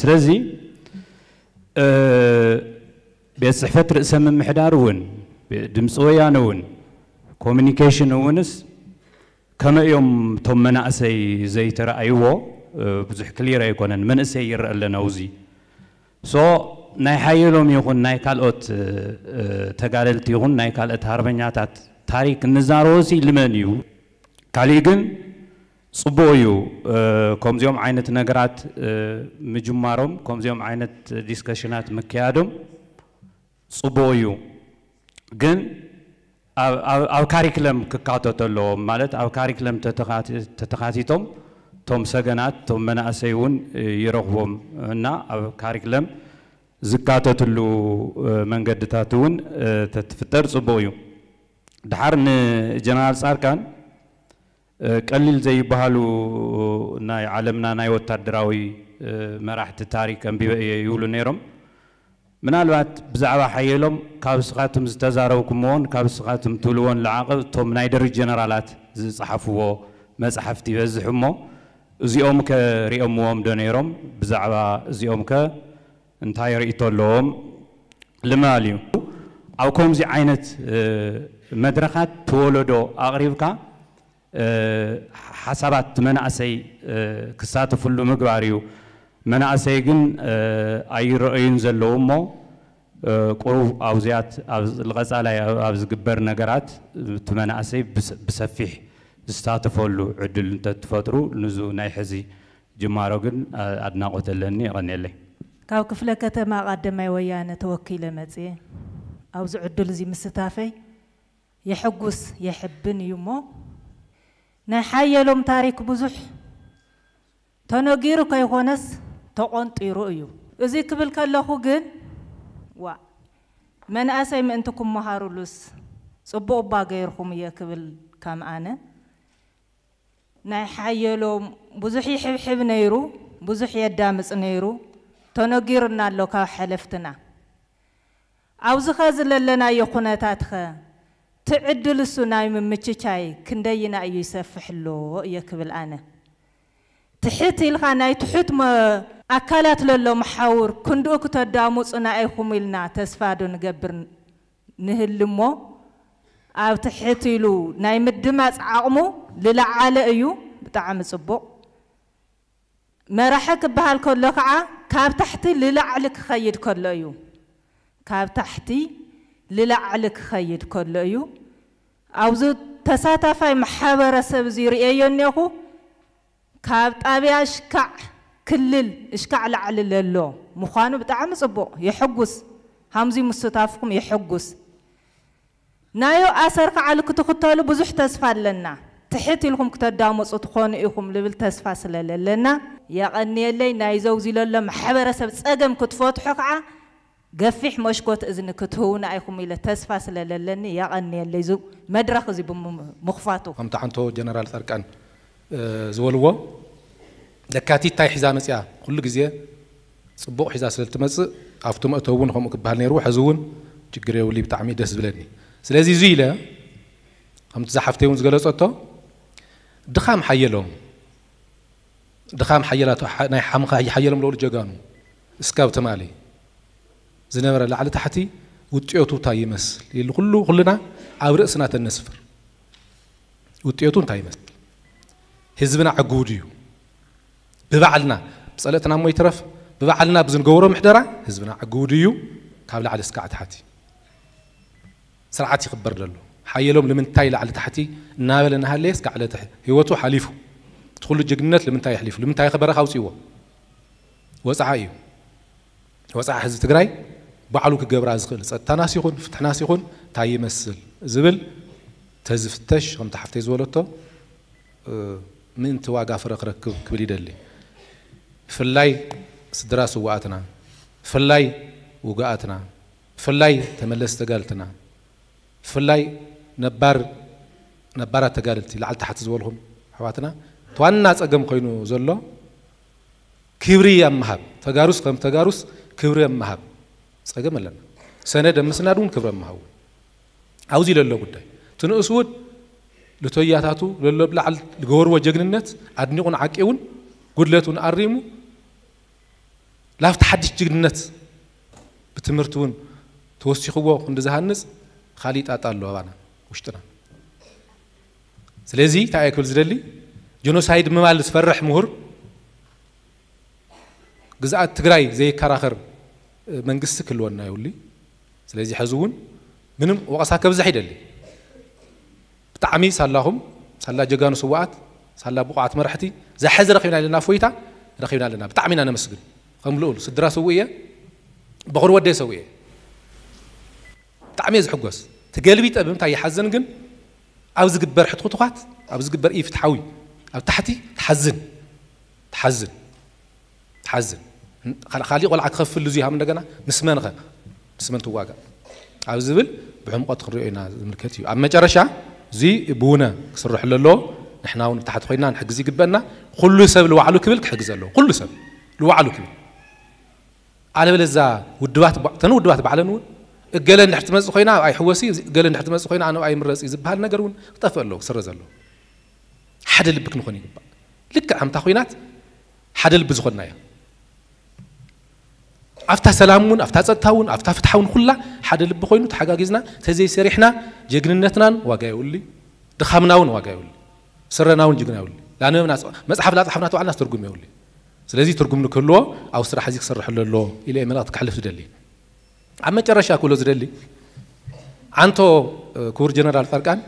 ስለዚ ቤት ፅሕፈት ርእሰ ምምሕዳር እውን ድምፂ ወያነ እውን ኮሚኒኬሽን እውንስ ከመይ እዮም እቶም መናእሰይ ዘይተረኣይዎ ብዙሕ ክሊር ኣይኮነን መንእሰይ ይረአ ኣለና ውዚ ሶ ናይ ሓየሎም ይኹን ናይ ካልኦት ተጋደልቲ ይኹን ናይ ካልኦት ሃርበኛታት ታሪክ እንዛረቦሲ ልመን እዩ ካሊእ ግን ጽቡቕ እዩ ከምዚኦም ዓይነት ነገራት ምጅማሮም ከምዚኦም ዓይነት ዲስከሽናት ምክያዶም ጽቡቕ እዩ ግን ኣብ ካሪክለም ክካተት ኣለዎም ማለት ኣብ ካሪክለም ተተኻቲቶም እቶም ሰገናት እቶም መናእሰይ እውን ይረኽቦም እና ኣብ ካሪክለም ዝካተትሉ መንገድታት እውን ተትፍጠር ጽቡቕ እዩ ድሓር ንጀነራል ጻድቃን ቀሊል ዘይበሃሉ ናይ ዓለምና ናይ ወታደራዊ መራሕቲ ታሪክ ኣንቢበ እየ ይብሉ ነይሮም ምናልባት ብዛዕባ ሓየሎም ካብ ስኻትም ዝተዛረብኩምዎን ካብ ስኻትም ትብልዎን ዝዓቐብ እቶም ናይ ደርጅ ጀነራላት ዝፀሓፍዎ መፅሓፍቲ ይበዝሕ እሞ እዚኦም ከ ሪኦምዎም ዶ ነይሮም ብዛዕባ እዚኦም ከ እንታይ ርእቶ ኣለዎም ልማል እዩ ኣብ ከምዚ ዓይነት መድረኻት ትወለዶ ኣቕሪብካ ሓሳባት መናእሰይ ክሳተፍሉ ምግባር እዩ መናእሰይ ግን ኣይረአዩን ዘለዉ እሞ ቁሩብ ኣብዚያት ዝቐፃላይ ኣብ ዝግበር ነገራት እቲ መናእሰይ ብሰፊሕ ዝሳተፈሉ ዕድል እንተትፈጥሩ ንዙ ናይ ሕዚ ጅማሮ ግን ኣድናቆት ኣለኒ ይቐኒየለይ ካብ ክፍለ ከተማ ቃዳማይ ወያነ ተወኪለ መፅየ ኣብዚ ዕድል እዚ ምስታፈይ የሕጉስ የሕብን እዩ እሞ ናይ ሓየሎም ታሪክ ብዙሕ ተነጊሩ ከይኮነስ ተቆንጢሩ እዩ እዚ ክብል ከለኹ ግን ዋ መናእሰይ ምእንቲ ክመሃሩሉስ ፅቡቕ እባ ገይርኩም እየ ክብል ከም ኣነ ናይ ሓየሎም ብዙሕ ይሕብሕብ ነይሩ ብዙሕ የዳምፅ ነይሩ ተነጊሩና ኣሎ ካብ ሓለፍትና ኣብዚ ኸ ዝለለናዮ ኩነታት ኸ تعدل سناي من متشاي كندينا أي يسفح له يكبل أنا تحت الغناي تحت ما أكلت له محاور كندو كتدامو سنا أي خميلنا تسفاد نجبر نهلمو أو تحت له ناي مدمس عقمو للا على أيو بتعمل صبو مرحك بهالكل لقعة كاب تحتي عليك خيد كل أيو كاب تحتي ልላዕሊ ክኸይድ ከሎ እዩ ኣብዚ ተሳታፋይ ማሕበረሰብ እዚ ርእዮ እኒኹ ካብ ጣብያ እሽካዕ ክልል እሽካዕ ላዕሊ ለሎ ምዃኑ ብጣዕሚ ፅቡቕ የሕጉስ ከምዚ ምስታፍኩም የሕጉስ ናዮ ኣሰር ከዓ ክትኽተሉ ብዙሕ ተስፋ ኣለና ትሕት ኢልኩም ክተዳመፁ ትኾኑ ኢኹም ልብል ተስፋ ስለለለና የቐኒየለይ ናይ ዘውዚ ለሎ ማሕበረሰብ ፀገም ክትፈትሖ ከዓ ገፊሕ መሽኮት እዝኒ ክትህውና ኢኹም ኢለ ተስፋ ስለለለኒ የቐኒየለይ ዚ መድረክ እዚ ብምኽፋቱ ከምቲ ሓንቶ ጀነራል ፃድቃን ዝበልዎ ለካቲት እንታይ ሒዛ መፅያ ኩሉ ግዜ ፅቡቕ ሒዛ ስለ ትመፅእ ኣብቲ መእተው እውን ከምኡ ክበሃል ነይሩ ሕዚ እውን ችግር የብሉ ብጣዕሚ ደስ ዝብለኒ ስለዚ እዚ ኢለ ከምቲ ዝሓፍተይ እውን ዝገለፀቶ ድኻም ሓየሎም ድኻም ሓየላቱ ናይ ሓምኻ ሓየሎም ለውሉ ጀጋኑ እስካብ ተማሊ ዝነበረ ላዕሊ ታሕቲ ውጥየቱ እንታይ ይመስል ኢሉ ኩሉ ኩልና ኣብ ርእስና ተነስፍር ውጥየቱ እንታይ ይመስል ህዝብና ዕጉድ እዩ ብባዕልና ብፀለጥና እሞ ይትረፍ ብባዕልና ብዝንገብሮ ምሕደራ ህዝብና ዕጉድ እዩ ካብ ላዕሊ እስካዕ ታሕቲ ስርዓት ይኽበር ዘሎ ሓየሎም ንምንታይ ላዕሊ ታሕቲ እናበለ እናሃለየ እስካዕ ዕለት ህይወቱ ሓሊፉ እቲ ኩሉ ጅግንነት ንምንታይ ይሕሊፉ ንምንታይ ኸበረኻ ኣውፅዎ ወፃዓ እዩ ወፃዓ ህዝቢ ትግራይ ባዕሉ ክገብራ ዝኽእል ፀጥታናስ ይኹን ፍትሕናስ ይኹን እንታይ ይመስል ዝብል ተዝፍተሽ ከምቲ ሓፍተይ ዝበለቶ ምእንቲ ዋጋ ፍረ ክረክብ ክብል ይደሊ ብፍላይ ስድራ ስዋኣትና ብፍላይ ውጋኣትና ብፍላይ ተመለስ ተጋልትና ብፍላይ ነባር ነባራት ተጋልቲ ላዕሊ ታሕቲ ዝበልኹም ኣሕዋትና እቲ ዋና ፀገም ኮይኑ ዘሎ ክብሪ ኣመሃብ ተጋሩስ ከም ተጋሩስ ክብሪ ኣመሃብ ፀገም سأجمع لنا سند مسنا دون كبر مهاو عاوزي لله قداي تنقصود لتوياتاتو لله بلا عل جور وجننت عدنيقون عقيون قدلتون أريمو لا تحدش جننت بتمرتون توسيخوا عند زهنس خالد أتالو أنا وشتنا سلازي تأكل زللي جنوسايد ممال فرح مهر جزء تجري زي كراخر መንግስቲ ክህልወና የብሉ ስለዚ ሕዚ እውን ምንም ወቐሳ ከብዛሕ ይደሊ ብጣዕሚ ሳላኹም ሳላ ጀጋኑ ስዋኣት ሳላ ብቑዓት መራሕቲ ዝሓዚ ረኺብና ኣለና ፎይታ ረኺብና ኣለና ብጣዕሚ ኢና ነመስግን ከም ልኡል ስድራ ሰው እየ በኹር ወደይ ሰው እየ ብጣዕሚ እየ ዝሕጎስ ትገልቢጠ ብምንታይ ይሓዝን ግን ኣብ ዝግበር ሕትኹትኳት ኣብ ዝግበር ኢ ፍትሓዊ ኣብ ታሕቲ ትሓዝን ትሓዝን ትሓዝን ካሊእ ቆልዓ ክኸፍል እዙ ሃም እንደገና ምስ መን ኸ ምስ መን ትዋጋእ ኣብ ዝብል ብዕምቆት ክንሪኦ ኢና ዝምልከት እዩ ኣብ መጨረሻ እዚ ብውነ ክስርሑ ዘለዎ ንሕና እውን ብታሕቲ ኮይና ንሕግዝ ይግበአና ኩሉ ሰብ ልባዕሉ ክብል ክሕግዝ ኣለዎ ኩሉ ሰብ ልባዕሉ ክብል ኣለበለዛ ውድባት ተን ውድባት ባዕለን እውን እገለ እንድሕር ትመፅእ ኮይና ኣይሕወሲ ገለ እንድሕር ትመፅእ ኮይና ኣነ ኣይምረፅ ዝበሃል ነገር እውን ክጠፍእ ኣለዎ ክስረዝ ኣለዎ ሓደ ልቢ ክንኾን ይግባእ ልክዕ ከምታ ኮይናት ሓደ ልቢ ዝኾንና እያ ኣብታ ሰላም እውን ኣብታ ፀጥታ እውን ኣብታ ፍትሓ እውን ኩላ ሓደ ልቢ ኮይኑ ተሓጋጊዝና ተዘይሰሪሕና ጀግንነትናን ዋጋ የብሉ ድኻምና እውን ዋጋ የብሉ ስረና እውን ጅግና የብሉ ላንበብና መፅሓፍ ላፅሓፍና ተባዕልና ትርጉም የብሉ ስለዚ ትርጉም ንክህልዎ ኣብ ስራሕ እዚ ክሰርሕ ኣለዎ ኢለ መልእክቲ ክሕልፍ ዝደሊ ኣብ መጨረሻ ክብሎ ዝደሊ ዓንቶ ክቡር ጀነራል ፃድቃን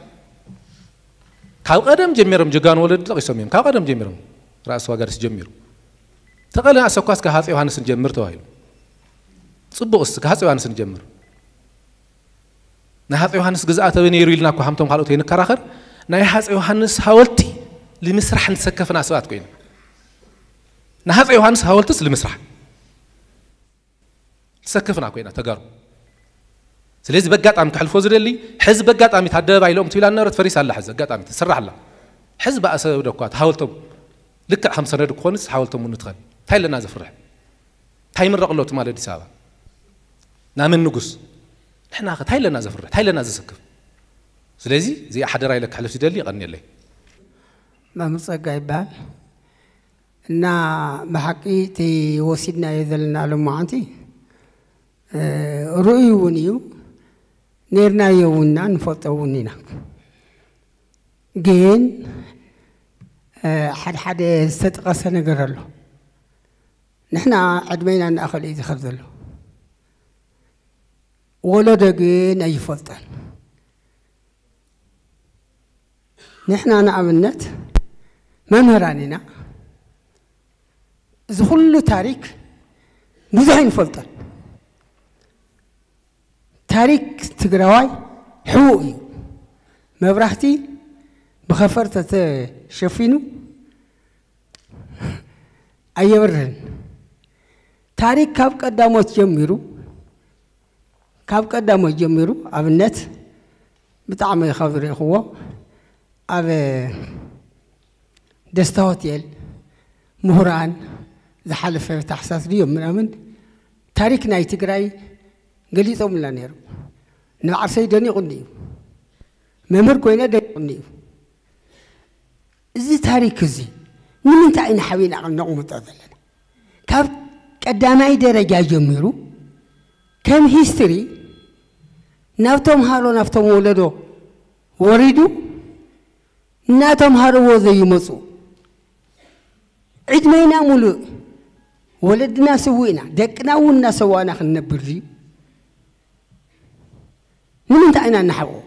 ካብ ቀደም ጀሚሮም ጀጋኑ ወለዲ ጠቂሶም እዮም ካብ ቀደም ጀሚሮም ራእሲ ዋጋደስ ጀሚሩ ተቐለ ኣሰኳስ ካብ ሃፀ ዮሃንስ ንጀምር ተባሂሉ ፅቡቅ ስ ካብ ሃፀ ዮሃንስ ንጀምር ናይ ሃፀ ዮሃንስ ግዝኣተበ ነይሩ ኢልና እኳ ሃምቶም ካልኦት ንከራኸር ናይ ሃፀ ዮሃንስ ሃወልቲ ንምስራሕ ንተሰከፍና ሰባት ኮይና ንሃፀ ዮሃንስ ሃወልትስ ንምስራሕ ተሰከፍና ኮይና ተጋሩ ስለዚ በጋጣሚ ክሕልፎ ዝደሊ ሕዚ በጋጣሚ ታደበ ኢሎም ትብላ ነበረት ፈሪስ ኣላ ሕዚ ኣጋጣሚ ትስራሕ ኣላ ሕዚ በኣሰብ ደኳ ተሃወልቶም ልክዕ ከም ሰነድ ክኾንስ ሓወልቶም እውን ትኸል እንታይ ኣለና ዘፍርሕ እንታይ ምረቕ ኣሎ ትማል ኣዲስ ኣበባ ናመን ንጉስ ንሕና ኸ እንታይ ኣለና ዘፍርሕ እንታይ ኣለና ዘስክፍ ስለዚ እዚኣ ሓደራ ኢለ ክሕልፍ ዝደሊ ይቐኒየለይ መምህር ፀጋ ይበሃል እና ብሓቂ እቲ ወሲድናዮ ዘለና ልሙዓንቲ ርእዩ እውን እዩ ነርናዮ እውንና ንፈልጦ እውን ኢና ግን ሓደ ሓደ ዝተጠቐሰ ነገር ኣሎ ንሕና ዕድመና እናእኸል እዩ ዝኸድ ዘሎ ወለዶ ግን ኣይፈልጠን። ንሕና ንኣብነት መምህራን ኢና። እዚ ኩሉ ታሪክ ብዙሕ ይንፈልጦን ታሪክ ትግራዋይ ሕቡእ እዩ። መብራህቲ ብኸፈር ተተሸፊኑ ኣየብርህን። ታሪክ ካብ ቀዳሞት ጀሚሩ ካብ ቀዳሞት ጀሚሩ ኣብነት ብጣዕሚ ካብ ዝሪእኽዎ ኣብ ደስታ ሆቴል ምሁራን ዝሓለፈ ታሕሳስ ድዮም ምናምን ታሪክ ናይ ትግራይ ገሊፆምላ ነይሩ ንባዕርሰይ ደኒቑኒ እዩ መምህር ኮይነ ደኒቑኒ እዩ እዚ ታሪክ እዚ ንምንታይ ኢና ሓቢና ነቕምጦ ዘለና ካብ ቀዳማይ ደረጃ ጀሚሩ ከም ሂስትሪ ናብ ተምሃሮ ናብቶም ወለዶ ወሪዱ እናተምሃርዎ ዘይመፁ ዕድመይና ሙሉእ ወለድና ስውእና ደቅና እውን እናሰዋእና ክንነብር ድዩ ንምንታይ ኢና እናሓብኦ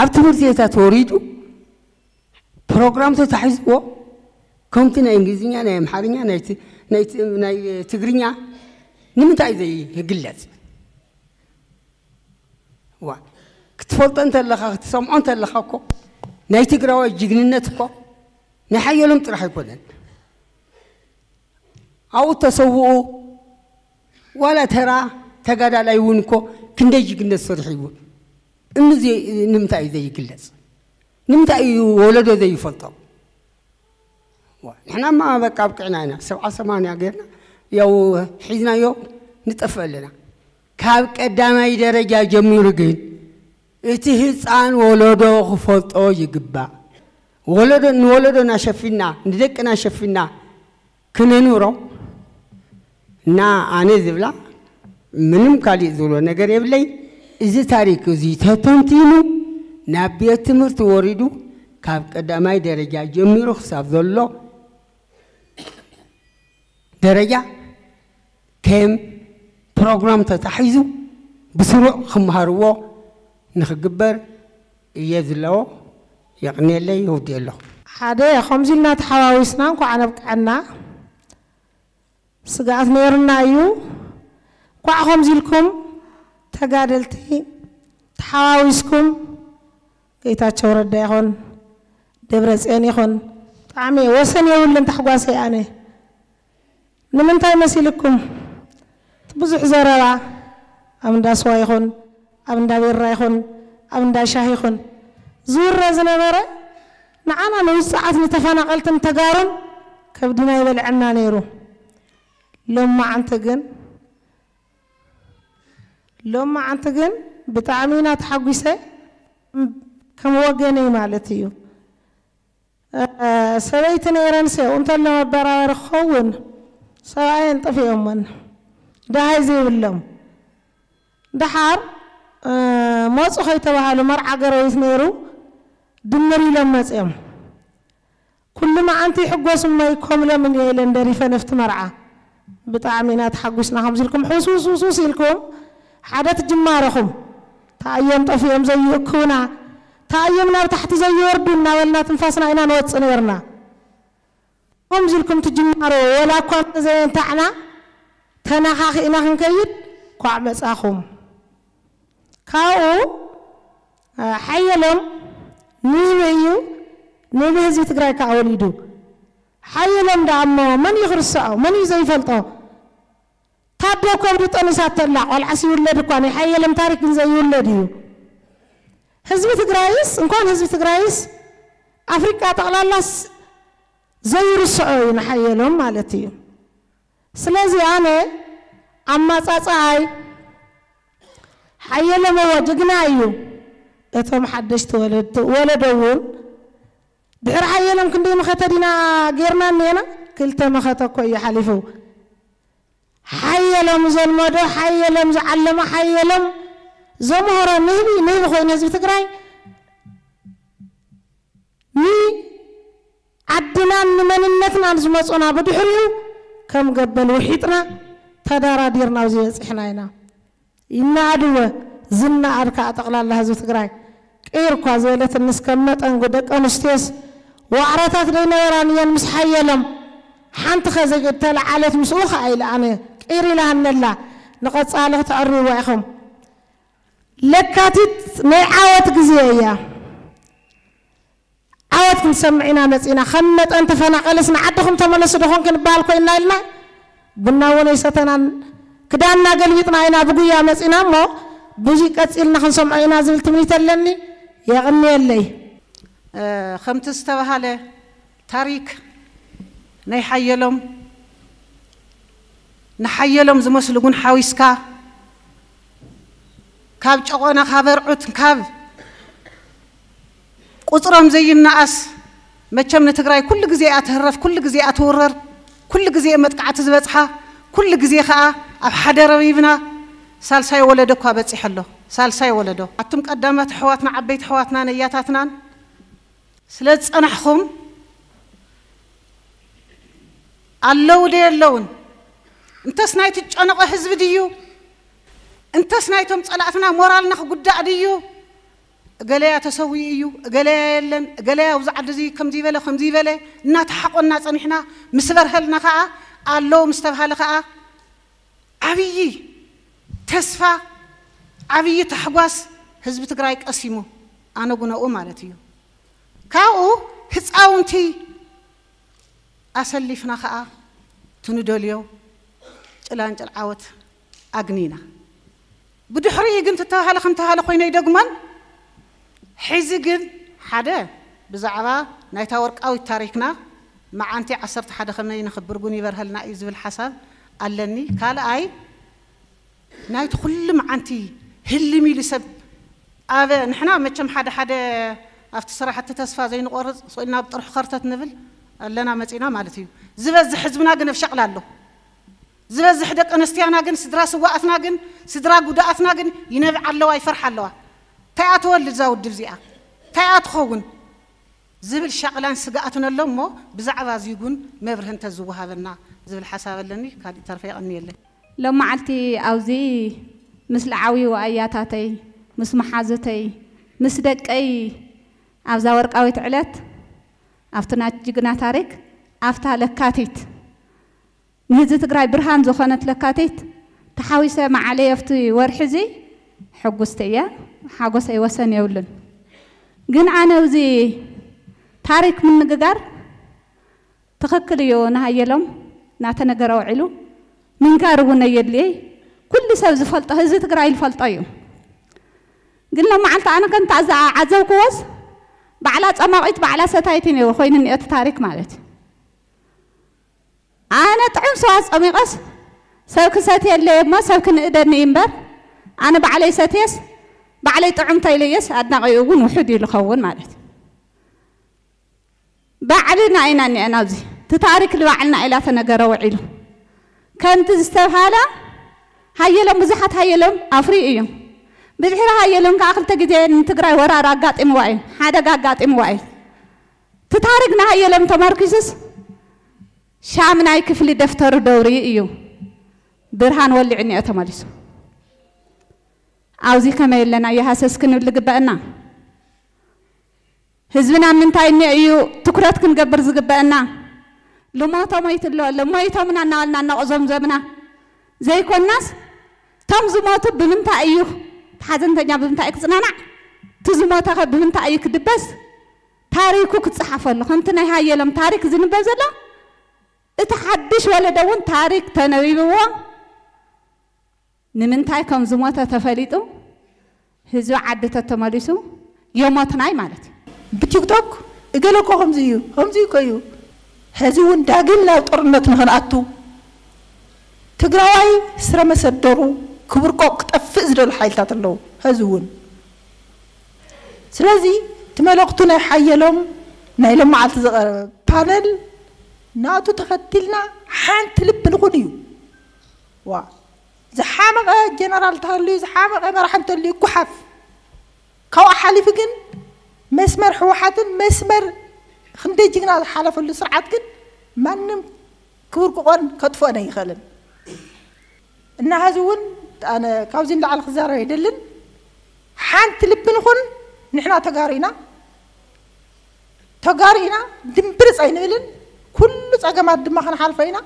ኣብ ትምህርቲ ቤታት ወሪዱ ፕሮግራም ተታሒዝዎ ከምቲ ናይ እንግሊዝኛ ናይ ኣምሓርኛ ናይ ትግርኛ ንምንታይ ዘይግለፅ ዋ ክትፈልጦ እንተለኻ ክትሰምዖ እንተለኻ እኮ ናይ ትግራዋይ ጅግንነት እኮ ናይ ሓየሎም ጥራሕ ኣይኮነን ኣብኡ ተሰውኡ ዋላ ተራ ተጋዳላይ እውን እኮ ክንደይ ጅግነት ሰሪሑ ይውን እኑ ንምንታይ እዩ ዘይግለፅ ንምንታይ እዩ ወለዶ ዘይፈልጦ ንሕናማ በቃ ኣብቅዕና ኢና ሰብዓ ሰማንያ ጌርና ያው ሒዝናዮ ንጠፍእ ኣለና ካብ ቀዳማይ ደረጃ ጀሚሩ ግን እቲ ህፃን ወለዶ ክፈልጦ ይግባእ። ወለዶ ንወለዶና ሸፊና ንደቅና ሸፊና ክነኑሮ እና ኣነ ዝብላ ምንም ካሊእ ዝብሎ ነገር የብለይ እዚ ታሪክ እዚ ተተንቲኑ ናብ ቤት ትምህርቲ ወሪዱ ካብ ቀዳማይ ደረጃ ጀሚሩ ክሳብ ዘሎ ደረጃ ከም ፕሮግራም ተታሒዙ ብስሩዕ ክመሃርዎ ንክግበር እየ ዘለዎ የቕኒየለይ ይውዲ ኣለኹ ሓደ ከምዚ ኢልና ተሓዋዊስና እንኳዕ ነብቅዐና ስጋኣት ነይሩና እዩ እንኳዕ ከምዚ ኢልኩም ተጋደልቲ ተሓዋዊስኩም ጌታቸው ረዳ ይኹን ደብረ ፅዮን ይኹን ብጣዕሚ ወሰን የብልን ተሕጓሰይ ኣነ ንምንታይ መሲልኩም ብዙሕ ዘረባ ኣብ እንዳ ስዋ ይኹን ኣብ እንዳ ቤራ ይኹን ኣብ እንዳ ሻሂ ይኹን ዝውረ ዝነበረ ንዓና ንውፅዓት ንተፈናቐልትን ተጋሩን ከብድና ይበልዐና ነይሩ ሎማዓንቲ ግን ሎማዓንቲ ግን ብጣዕሚ ኢና ተሓጒሰ ከም ወገነይ ማለት እዩ ሰበይቲ ነይረን ሰው እንተሎ መበራበሪ ክኸውን ሰብኣየን ጥፊኦምን ድሃይ ዘይብሎም ድሓር መፁ ከይተባሃሉ መርዓ ገረቤት ነይሩ ድምር ኢሎም መፅኦም። ኩሉ መዓንቲ ይሕጎሱ እመይ ከምሎም ኢለን ደሪፈ ነፍቲ መርዓ። ብጣዕሚ ኢና ተሓጒስና ከምዚ ኢልኩም ሕሱስ ኢልኩም ሓደ ትጅማረኹም። ተኣዮም ጠፊኦም ዘይእክቡና ተኣዮም ናብ ታሕቲ ዘይወርዱ እናበልና ትንፋስና ኢና ንወፅእ ነርና ከምዚ ኢልኩም ትጅማሮ ወላ እኳ እንተዘየንታዕና ተነኻኺእና ክንከይድ ኳዕ መፃኹም ካብኡ ሓየሎም ንህቢ እዩ ንህቢ ህዝቢ ትግራይ ከዓ ወሊዱ ሓየሎም ዳ እሞ መን እዩ ክርስዖ መን እዩ ዘይፈልጦ ታዶ ከብዲ ጠኒሳት ተላ ቆልዓስ ይውለድ እኳ ናይ ሓየሎም ታሪክ ግን ዘይውለድ እዩ ህዝቢ ትግራይስ እንኳን ህዝቢ ትግራይስ ኣፍሪቃ ጠቕላላስ ዘይርስዖ እዩ ንሓየሎም ማለት እዩ ስለዚ ኣነ ኣማፃፅኣይ ሓየሎም እዎ ጅግና እዩ እቶም ሓደሽቲ ወለዶ እውን ድሕሪ ሓየሎም ክንደይ መኸተ ዲና ጌርና እኒአና ክልተ መኸተ እኮ እዩ ሓሊፉ ሓየሎም ዘልመዶ ሓየሎም ዝዓለመ ሓየሎም ዘምሃሮ ንህቢ ንህቢ ኮይኑ ህዝቢ ትግራይ ንዓድናን ንመንነትናን ዝመፁና ብድሕሪኡ ከም ገበል ውሒጥና ተደራዲርና ኣብዚ በፂሕና ኢና። ይናኣድወ ዝናኣድካ ጠቕላላ ህዝቢ ትግራይ ቀይር እኳ ዝበለት ንስ ከም መጠንጎ ደቂ ኣንስትዮስ ዋዕረታት ደይነበራን እየን ምስ ሓየሎም። ሓንቲ ኸዘገድ ተለዓለት ምስኡ ከዓ ኢለ ኣነ ቀይር ኢላ ሃነላ ንቐፃሊ ክትዕርይዋ ኢኹም። ለካቲት ናይ ዓወት ግዜ እያ عوات كنسمعنا مسينا خمت أنت فنقلسنا عدهم تملسوا دخون كنبالكو إنا إلنا بنا ونيستنا كدانا قلبتنا إنا بقيا مسينا مو بوزي قتلنا خنسمعنا زبل تمنيت لني يغني اللي. أه، خمت استوهالة تاريخ نيحيلهم نحيلهم زمسلقون حويسكا كاب جوانا خابر عتن كاب ቁፅሮም ዘይነኣስ መቸም ንትግራይ ኩሉ ግዜ እያ ትህረፍ ኩሉ ግዜ እያ ትውረር ኩሉ ግዜ መጥቃዕቲ ዝበፅሓ ኩሉ ግዜ ከዓ ኣብ ሓደ ረቢብና ሳልሳይ ወለዶ እኳ በፂሕ ኣሎ ሳልሳይ ወለዶ ኣቱም ቀዳመት ኣሕዋትና ዓበይቲ ኣሕዋትና ነያታትናን ስለ ዝፀናሕኹም ኣለዉ ደ ኣለውን እንተስ ናይቲ ጨነቐ ህዝቢ ድዩ እንተስ ናይቶም ፀላእትና ሞራልና ክጉዳእ ድዩ እገለያ ተሰዊኡ እዩ እገለያ የለን እገለያ ኣብዚ ዓዲ እዚ ከምዚ ይበለ ከምዚ ይበለ እናተሓቆና ፀኒሕና ምስ በርሀልና ከዓ ኣለዉ ምስ ተባሃለ ከዓ ዓብዪ ተስፋ ዓብዪ ታሕጓስ ህዝቢ ትግራይ ቀሲሙ ኣነ ጉነኡ ማለት እዩ ካብኡ ህፃውንቲ ኣሰሊፍና ከዓ ትንደልዮ ጭላንጭል ዓወት ኣግኒና ብድሕሪኡ ግን ተተባሃለ ከም ተባሃለ ኮይኑ ይደግሞን ሕዚ ግን ሓደ ብዛዕባ ናይታ ወርቃዊት ታሪክና መዓንቲ ዓሰርተ ሓደ ከመይ ንኽብር ጉን ይበርሀልና እዩ ዝብል ሓሳብ ኣለኒ ካልኣይ ናይቲ ኩሉ መዓንቲ ህልም ኢሉ ሰብ ኣበ ንሕና መቸም ሓደ ሓደ ኣብቲ ስራሕቲ ተስፋ ዘይንቆርፅ ስኢልና ብጥርሑ ከርተት ንብል ኣለና መፂና ማለት እዩ ዝበዝሕ ህዝብና ግን ኣብ ሸቕላ ኣሎ ዝበዝሕ ደቂ ኣንስትዮና ግን ስድራ ስዋእትና ግን ስድራ ጉዳኣትና ግን ይነብዕ ኣለዋ ይፈርሕ ኣለዋ እንታይ እያ ትወልድ እዛ ውድብ እዚኣ እንታይ እያ ትኸውን ዝብል ሸቕላን ስጋኣትን ኣሎ እሞ ብዛዕባ እዚ ጉን መብርህ እንተዝወሃበና ዝብል ሓሳብ ኣለኒ ካሊእ ተርፈ ይቐኒ የለን ሎም መዓልቲ ኣብዚ ምስ ለዓዊ ዋእያታተይ ምስ መሓዝተይ ምስ ደቀይ ኣብዛ ወርቃዊት ዕለት ኣብቲ ናይ ጅግና ታሪክ ኣብታ ለካቲት ንህዝቢ ትግራይ ብርሃን ዝኾነት ለካቲት ተሓዊሰ መዓለየ ኣብቲ ወርሒ እዚ ሕጉስቲ እየ ሓጎሰይ ወሰን የብሉን ግን ኣነ እዚ ታሪክ ምንግጋር ትኽክል እዩ ንሃየሎም እናተነገረ ውዒሉ ምንጋር እውን ኣየድልየይ ኩሉ ሰብ ዝፈልጦ ህዝቢ ትግራይ ዝፈልጦ እዩ ግን ሎም መዓልቲ ኣነ ከንታ ዓዘብክዎስ ባዕላ ፀማቂት ባዕላ ሰታይት ነይሩ ኮይኑ እኒአቲ ታሪክ ማለት እዩ ኣነ ጥዑም ሰዋት ፀሚቐስ ሰብ ክሰትየለየ እሞ ሰብ ክንእደኒ እምበር ኣነ ባዕለይ ሰትየስ بعلي طعمت إليس أدنى غيوغون وحدي لخون مالت. بعلنا إناني أنا زي. تتارك لبعلنا إلا تنقر وعيلو. كانت لهم هايلم هيا لهم افريقيا إيو هيا لهم كاخر تجدين تقرأ ورا راقات إموائي هذا قاقات إموائي تتاركنا لهم تمركزس؟ شامناي كفلي دفتر دوري إيو. درهان ولعني أتماليسو ደፍተሩ ደውሪ እዩ ብርሃን ወሊዑ እኒኦ ተመሊሱ ኣብዚ ከመይ ኣለና የሃሰስ ክንብል ግበአና ህዝብና ምንታይ እኒኦ እዩ ትኩረት ክንገብር ዝግበአና ልሞቶ ሞይት ኣሎ ለሞይቶምና እናበልና እናቕዞም ዘምና ዘይኮናስ እቶም ዝሞቱ ብምንታይ እዩ ሓዘንተኛ ብምንታይ እዩ ክፅናናዕ እቲ ዝሞተ ኸ ብምንታይ እዩ ክድበስ ታሪኩ ክፅሓፈሉ ከምቲ ናይ ሃየሎም ታሪክ ዝንበብ ዘሎ እቲ ሓድሽ ወለዶ እውን ታሪክ ተነቢብዎ ንምንታይ ከም ዝሞተ ተፈሊጡ? ህዝቢ ዓዲ ተመሊሱ የሞትናይ ማለት እዩ። ብቲክቶክ እገለ ከምዚ እዩ ከምዚ እዩ። ሕዚ እውን ዳግም ናብ ጦርነት ንኽንኣቱ። ትግራዋይ ስረ መሰደሩ ክብርቆ ክጠፍእ ዝደሉ ሓይልታት ኣለዉ ሕዚ እውን። ስለዚ እቲ መልእኽቱ ናይ ሓየሎም ናይ ሎም መዓልቲ ዝቐረበ ፓነል ናቱ ተኸቲልና ሓንቲ ልቢ ንኹን እዩ። ዋ ዝሓመቐ ጀነራል እንተሃልዩ ዝሓመቐ መራሒ እንተልዩ ጉሓፍ ካብኡ ሓሊፉ ግን መስመር ሕወሓትን መስመር ክንደይ ጅግና ዝሓለፈሉ ስርዓት ግን ማንም ክብር ክቆን ከጥፍአን ኣይኽእልን እና ሕዚ እውን ኣነ ካብዚ ንላዕሊ ክዛረብ ኣይደልን ሓንቲ ልቢ ንኹን ንሕና ተጋሪና ተጋሪና ድንብርፅ ኣይንብልን ኩሉ ፀገማት ድማ ክንሓልፈ ኢና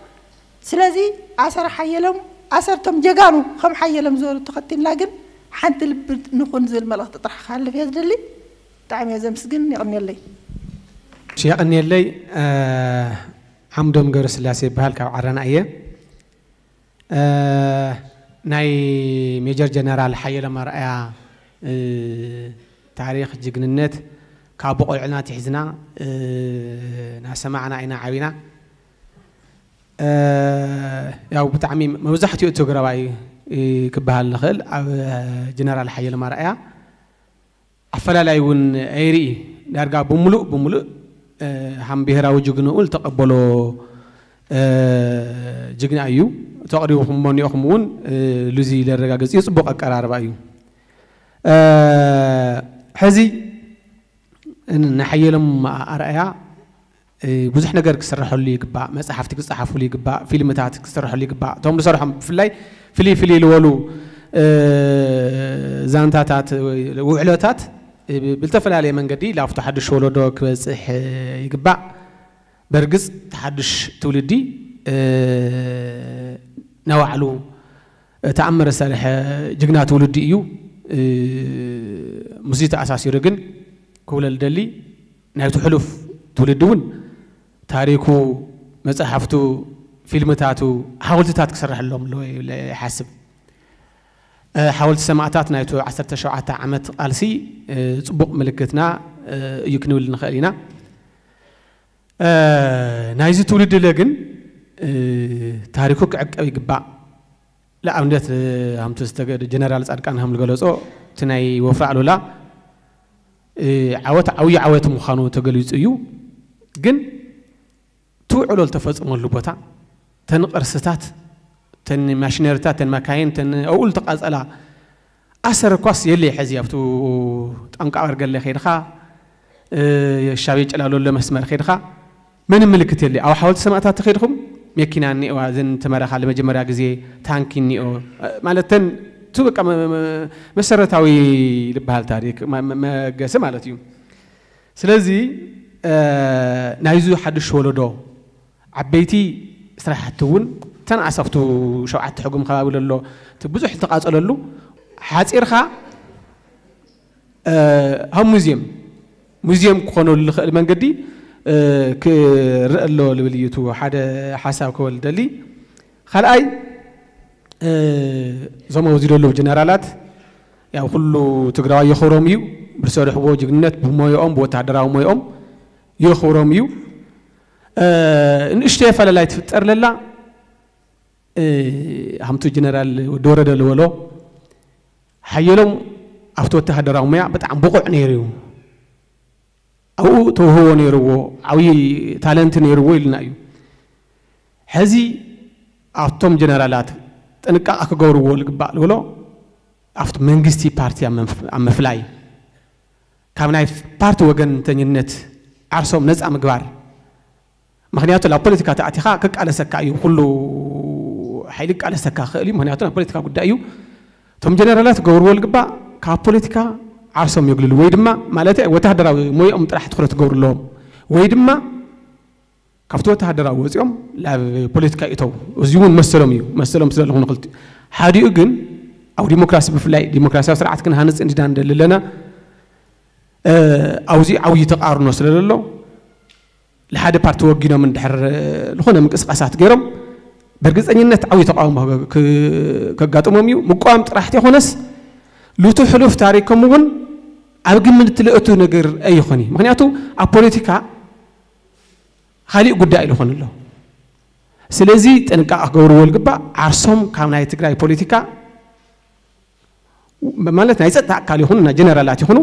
ስለዚ ኣሰር ሓየሎም ኣሰርቶም ጀጋኑ ከም ሓየሎም ዝበሉ ተኸቲልና ግን ሓንቲ ልቢ ንኹን ዝብል መልእኽቲ ጥራሕ ክሃልፍ እየ ዝደሊ ብጣዕሚ እየ ዘምስግን ይቕኒየለይ እሺ ይቕኒየለይ ዓምዶም ገብረ ስላሴ ይበሃል ካብ ዓረና እየ ናይ ሜጀር ጀነራል ሓየሎም ኣርኣያ ታሪክ ጅግንነት ካብ ብቆልዕና ትሒዝና ናሰማዕና ኢና ዓቢና ያው ብጣዕሚ መብዛሕትኡ ትግራዋይ ክበሃል ንኽእል ኣብ ጀነራል ሓየሎም ኣርኣያ ኣፈላላይ እውን ኣይርኢ ዳርጋ ብምሉእ ብምሉእ ሃም ብሔራዊ ጅግንኡ ዝተቐበሎ ጅግና እዩ ተቕሪብኩም ሞኒኦኹም እውን ልዚ ዘረጋገፅ እዩ ፅቡቅ ኣቀራርባ እዩ ሕዚ ንሓየሎም ኣርኣያ ብዙሕ ነገር ክስርሐሉ ይግባእ መፅሓፍቲ ክፀሓፍሉ ይግባእ ፊልምታት ክስርሐሉ ይግባእ እቶም ዝሰርሖም ብፍላይ ፍልይ ፍልይ ዝበሉ ዛንታታት ውዕሎታት ብዝተፈላለየ መንገዲ ላብቲ ሓድሽ ወለዶ ክበፅሕ ይግባእ በርግፅ ተሓድሽ ትውልዲ ናባዕሉ ተኣምረ ዝሰርሐ ጅግና ትውልዲ እዩ ምስዚ ተኣሳሲሩ ግን ክብለል ደሊ ናይቲ ሕሉፍ ትውልዲ እውን ታሪኩ መፅሓፍቱ ፊልምታቱ ሓወልትታት ክስርሐሎም ኣለዎ ይሓስብ ሓወልቲ ሰማዕታት ናይቱ 17 ዓመት ቃልሲ ፅቡቕ ምልክትና እዩ ክንብል ንኽእል ኢና ናይዚ ትውልዲ ለ ግን ታሪኩ ክዕቀብ ይግባእ ንኣብነት ከምቲ ጀነራል ፃድቃን ከም ዝገለፆ እቲ ናይ ወፍሪ ኣሉላ ዓወት ዓብዪ ዓወት ምዃኑ ተገሊፁ እዩ ግን ትውዕሎ ዝተፈፅመሉ ቦታ ተን ቅርስታት ተን ማሽነሪታት ተን መካይን ተን ኣብኡ ዝተቃፀላ ኣሰር እኳስ የለይ ሕዚ ኣብቱ ጠንቃ በርገለ ኸይድኻ ሻብየ ጨላለሎ መስመር ኸይድኻ ምንም ምልክት የለይ ኣብ ሓወልቲ ሰማዕታት ተኸይድኩም መኪና እኒኤዋ እዘን ተመረኻ ለመጀመርያ ግዜ ታንኪ እኒኦ ማለት ተን እቲ በቃ መሰረታዊ ዝበሃል ታሪክ መገሲ ማለት እዩ ስለዚ ናይዙ ሓድሽ ወለዶ ዓበይቲ ስራሕቲ እውን ተንኣሰፍቱ ሸውዓተ ሕጉም ከባቢ ዘሎ እቲ ብዙሕ ዝተቃፀለሉ ሓፂርካ ከም ሙዝየም ሙዝየም ክኾነሉ ዝኽእል መንገዲ ክርአ ኣሎ ልብል እዩ እቲ ሓደ ሓሳብ ክበል ደሊ ካልኣይ እዞም ኣብዚ ዘለዉ ጀነራላት ያው ኩሉ ትግራዋይ የኽብሮም እዩ ብዝሰርሕዎ ጅግንነት ብሞዮኦም ብወታደራዊ ሞዮኦም የኽብሮም እዩ ንእሽተይ ፈለላይ ትፍጠር ለላ ከምቲ ጀነራል ወዲ ዝበሎ ሓየሎም ኣብቲ ወተሃደራዊ ሞያ ብጣዕሚ ብቑዕ ነይሩ። እዩ ኣብኡ ተውህቦ ነይርዎ ዓብዪ ታለንቲ ነይርዎ ኢልና እዩ። ሕዚ ኣብቶም ጀነራላት ጥንቃቐ ክገብርዎ ዝግባእ ዝብሎ ኣብቲ መንግስቲ ፓርቲ ኣብ ምፍላይ ካብ ናይ ፓርቲ ወገንተኝነት ዓርሶም ነፃ ምግባር ምክንያቱ ናብ ፖለቲካ ተኣቲኻ ክቃለሰካ እዩ ኩሉ ሓይሊ ክቃለሰካ ክኽእል እዩ ምክንያቱ ናይ ፖለቲካ ጉዳይ እዩ እቶም ጀነራላት ክገብርዎ ዝግባእ ካብ ፖለቲካ ዓርሶም የግልሉ ወይ ድማ ማለት ወታደራዊ ሞይኦም ጥራሕ ትኩረት ክገብሩ ኣለዎም ወይ ድማ ካብቲ ወታደራዊ ወፂኦም ናብ ፖለቲካ ይእተው እዚ እውን መሰሎም እዩ መሰሎም ስለለኹ ንክልቲ ሓዲኡ ግን ኣብ ዲሞክራሲ ብፍላይ ዲሞክራሲያዊ ስርዓት ክንሃንፅ እንዲና ንደሊ ኣለና ኣብዚ ዓብዪ ተቃርኖ ስለ ዘሎ لحد بارت وجينا من دحر لخونا من قص قصات جرم نت عوي تقاوم ك كقاتمهم يو. مقام خونس لو تحلو في تاريخكم مون أبغى من تلقتو نجر أي خوني. خني مخنياتو أبوليتيكا خالي قد أي لخون الله سلزي تنقع أقول والجبا عرسهم كام ناي تقرأ بوليتيكا مالتنا يسات كالي هون جنرالات يخونو.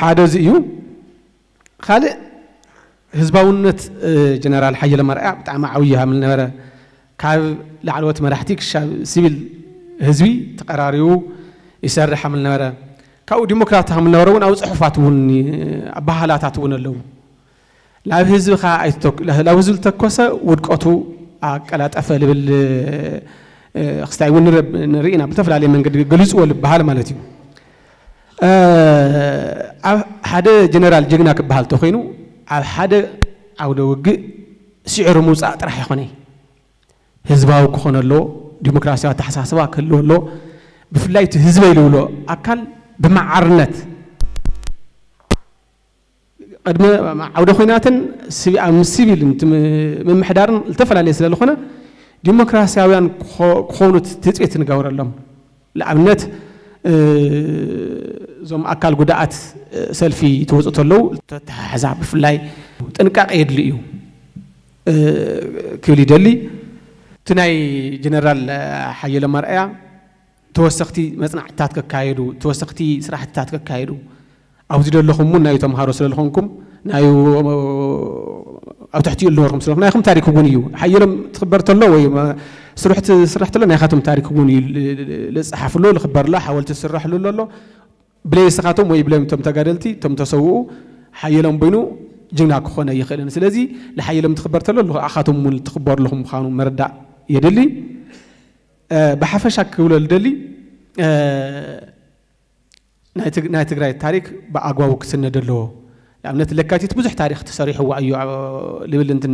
ሓደ እዚ እዩ ካልእ ህዝባውነት ጀነራል ሓየለ መርኣያ ብጣዕሚ ዓብዪ ሃምል ነበረ ካብ ላዕለዎት መራሕቲ ክሻብ ሲቪል ህዝቢ ተቀራሪቡ ይሰርሕ ሃምል ነበረ ካብኡ ዲሞክራት ሃምል ነበረ እውን ኣብ ፅሑፋት እውን ኣብ ባህላታት እውን ኣለዉ ናብ ህዝብኻ ናብ ህዝቢ ዝተኮሰ ውድቀቱ ኣቀላጠፈ ልብል ክስታይ እውን ንርኢና ብዝተፈላለየ መንገዲ ገሊፅዎ ዝበሃል ማለት እዩ ኣብ ሓደ ጀነራል ጀግና ክበሃል እንተኮይኑ ኣብ ሓደ ዓውደ ውግእ ስዒሩ ምውፃእ ጥራሕ ይኮነ ህዝባዊ ክኾነ ኣለዎ ዲሞክራሲያዊ ኣተሓሳስባ ክህልዎ ኣለዎ ብፍላይ እቲ ህዝበ ኢልብሎ ኣካል ብማዓርነት ቅድሚ ዓውደ ኩናትን ምስ ምምሕዳርን ዝተፈላለየ ስለ ዝኾነ ዲሞክራስያውያን ክኾኑ ትፅቢት ንገብረሎም። ንኣብነት እዞም ኣካል ጉዳኣት ሰልፊ ትወፁ ተለዉ ተተሓሓዛ ብፍላይ ጥንቃቐ የድሊ እዩ ክብል ይደሊ እቲ ናይ ጀነራል ሓየሎም ኣርኣያ ተወሰኽቲ መፅናዕትታት ከካየዱ ተወሰኽቲ ስራሕትታት ከካየዱ ኣብዚ ደለኹም እውን ናይ ተምሃሮ ስለ ዝኾንኩም ናይ ኣብ ትሕቲኡ ዝነበርኩም ስለኹም ናይኹም ታሪክ እውን እዩ ሓየሎም ትኽበር ተሎ ወይ ስሩሕ ትስራሕ ተሎ ናይኻቶም ታሪክ እውን እዩ ዝፀሓፍሎ ዝኽበርሎ ሓወልቲ ዝስራሕሉ ኣሎ ብለይ ንስኻቶም ወይ ብለይ እቶም ተጋደልቲ እቶም ተሰውኡ ሓየሎም በይኑ ጅግና ክኾነ ይኽእልን ስለዚ ንሓየሎም ትኽበር ተሎ ኣኻቶም እውን ትኽበሩ ኣለኹም ምዃኑ መረዳእ የድሊ ብሓፈሻ ክብሎ ዝደሊ ናይ ትግራይ ታሪክ ብኣግባቡ ክስነድ ኣለዎ ንኣብነት ለካቲት ብዙሕ ታሪክ ተሰሪሕዋ እዩ ልብል እንትን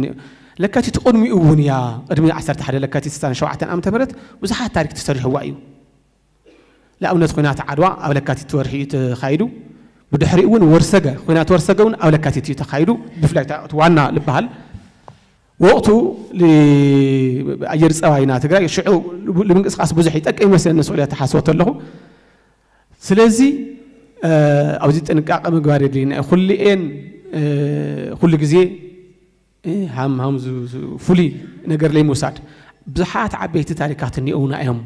لكاتي تقدمي أونيا. أدمي عسرت حدا لكاتي ستان شوعة أم تمرت. وزحات تارك تسرح ايو لا أونت خنات عدوى. أو لكاتي تورحي تخايدو. بدحري أون ورسجة خينات ورسجة أو لكاتي تخايدو. بفلاك توانا لبهال وقتو لأجر سواينا تقرأ. شعو لمن قص بزحي تك. أي مسألة مسؤولية تحسوت له سلازي آه، أو زيت أنك أقام جواري لين كل إن آه، خلي جزيه ሃም ፍሉይ ነገር ለይምውሳድ ብዙሓት ዓበይቲ ታሪካት እኒአውና እዮም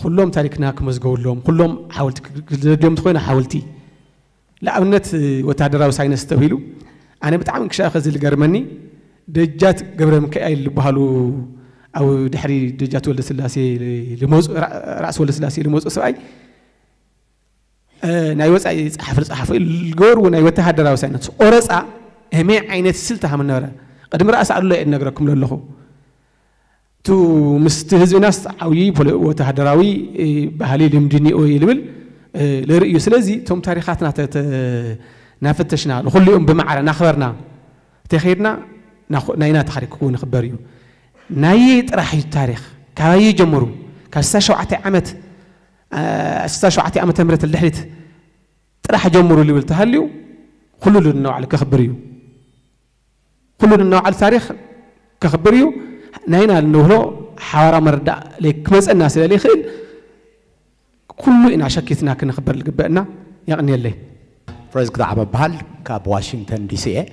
ኩሎም ታሪክና ክመዝገበሎም ኩሎም ሓወልቲ ክዘድዮም እንተኮይኑ ሓወልቲ ንኣብነት ወታደራዊ ሳይነስ ተባሂሉ ኣነ ብጣዕሚ ክሻኸ ዝልገርመኒ ደጃት ገብረ ሚካኤል ዝበሃሉ ኣብ ድሕሪ ደጃት ወልደ ስላሴ ልመፁ ራእሲ ወልደ ስላሴ ልመፁ ሰብኣይ ናይ ወፃኢ ፀሓፍ ዝፀሓፈ ዝገበርዎ ናይ ወተሃደራዊ ሳይነስ ቆረፃ همي عين السلطة هم النورة قد مرأس على الله إن نجركم لله تو مست هزب ناس عوي بل وتهدراوي آه، بهالي لمدني أو يلبل آه، لرئيو سلازي توم تاريخاتنا تت آه، نافتشنا نخلي أم بمعرة نخبرنا تخيرنا نخ نينا تحرك كون خبريو نايت راح التاريخ كاي جمرو. كاستشوعة عمت استشوعة عمت امرت اللحلت راح جمرو اللي ولتهليو خلوا لنا على كخبريو كلنا نوع على التاريخ. كخبريو ناينا لنهلو حوار مردا لك مس الناس اللي خل كل إن عشكتنا كنخبر لقبنا يعني اللي فرز قد عم بحال كاب واشنطن دي سي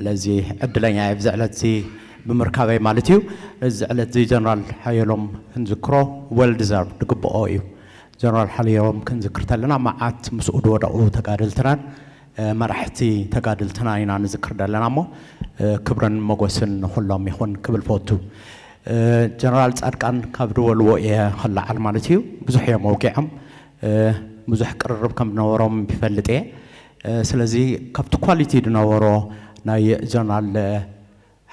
الذي أدلني يفزع لتي بمركبة مالتيو زعلتي جنرال حيلوم نذكره ويل ديزيرفد قبؤه جنرال حيلوم كنذكرت لنا معات مسؤول ودعوه تقارلتنا መራሕቲ ተጋድልትና ኢና ንዝክር ዘለና እሞ ክብርን መጎስን ንኩሎም ይኹን ክብል ፈቱ ጀነራል ፃድቃን ካብ ድበልዎ እየ ክለዓል ማለት እዩ ብዙሕ እዮም ኣውጊዖም ብዙሕ ቅርርብ ከም ዝነበሮም ይፈልጥ እየ ስለዚ ካብቲ ኳሊቲ ዝነበሮ ናይ ጀነራል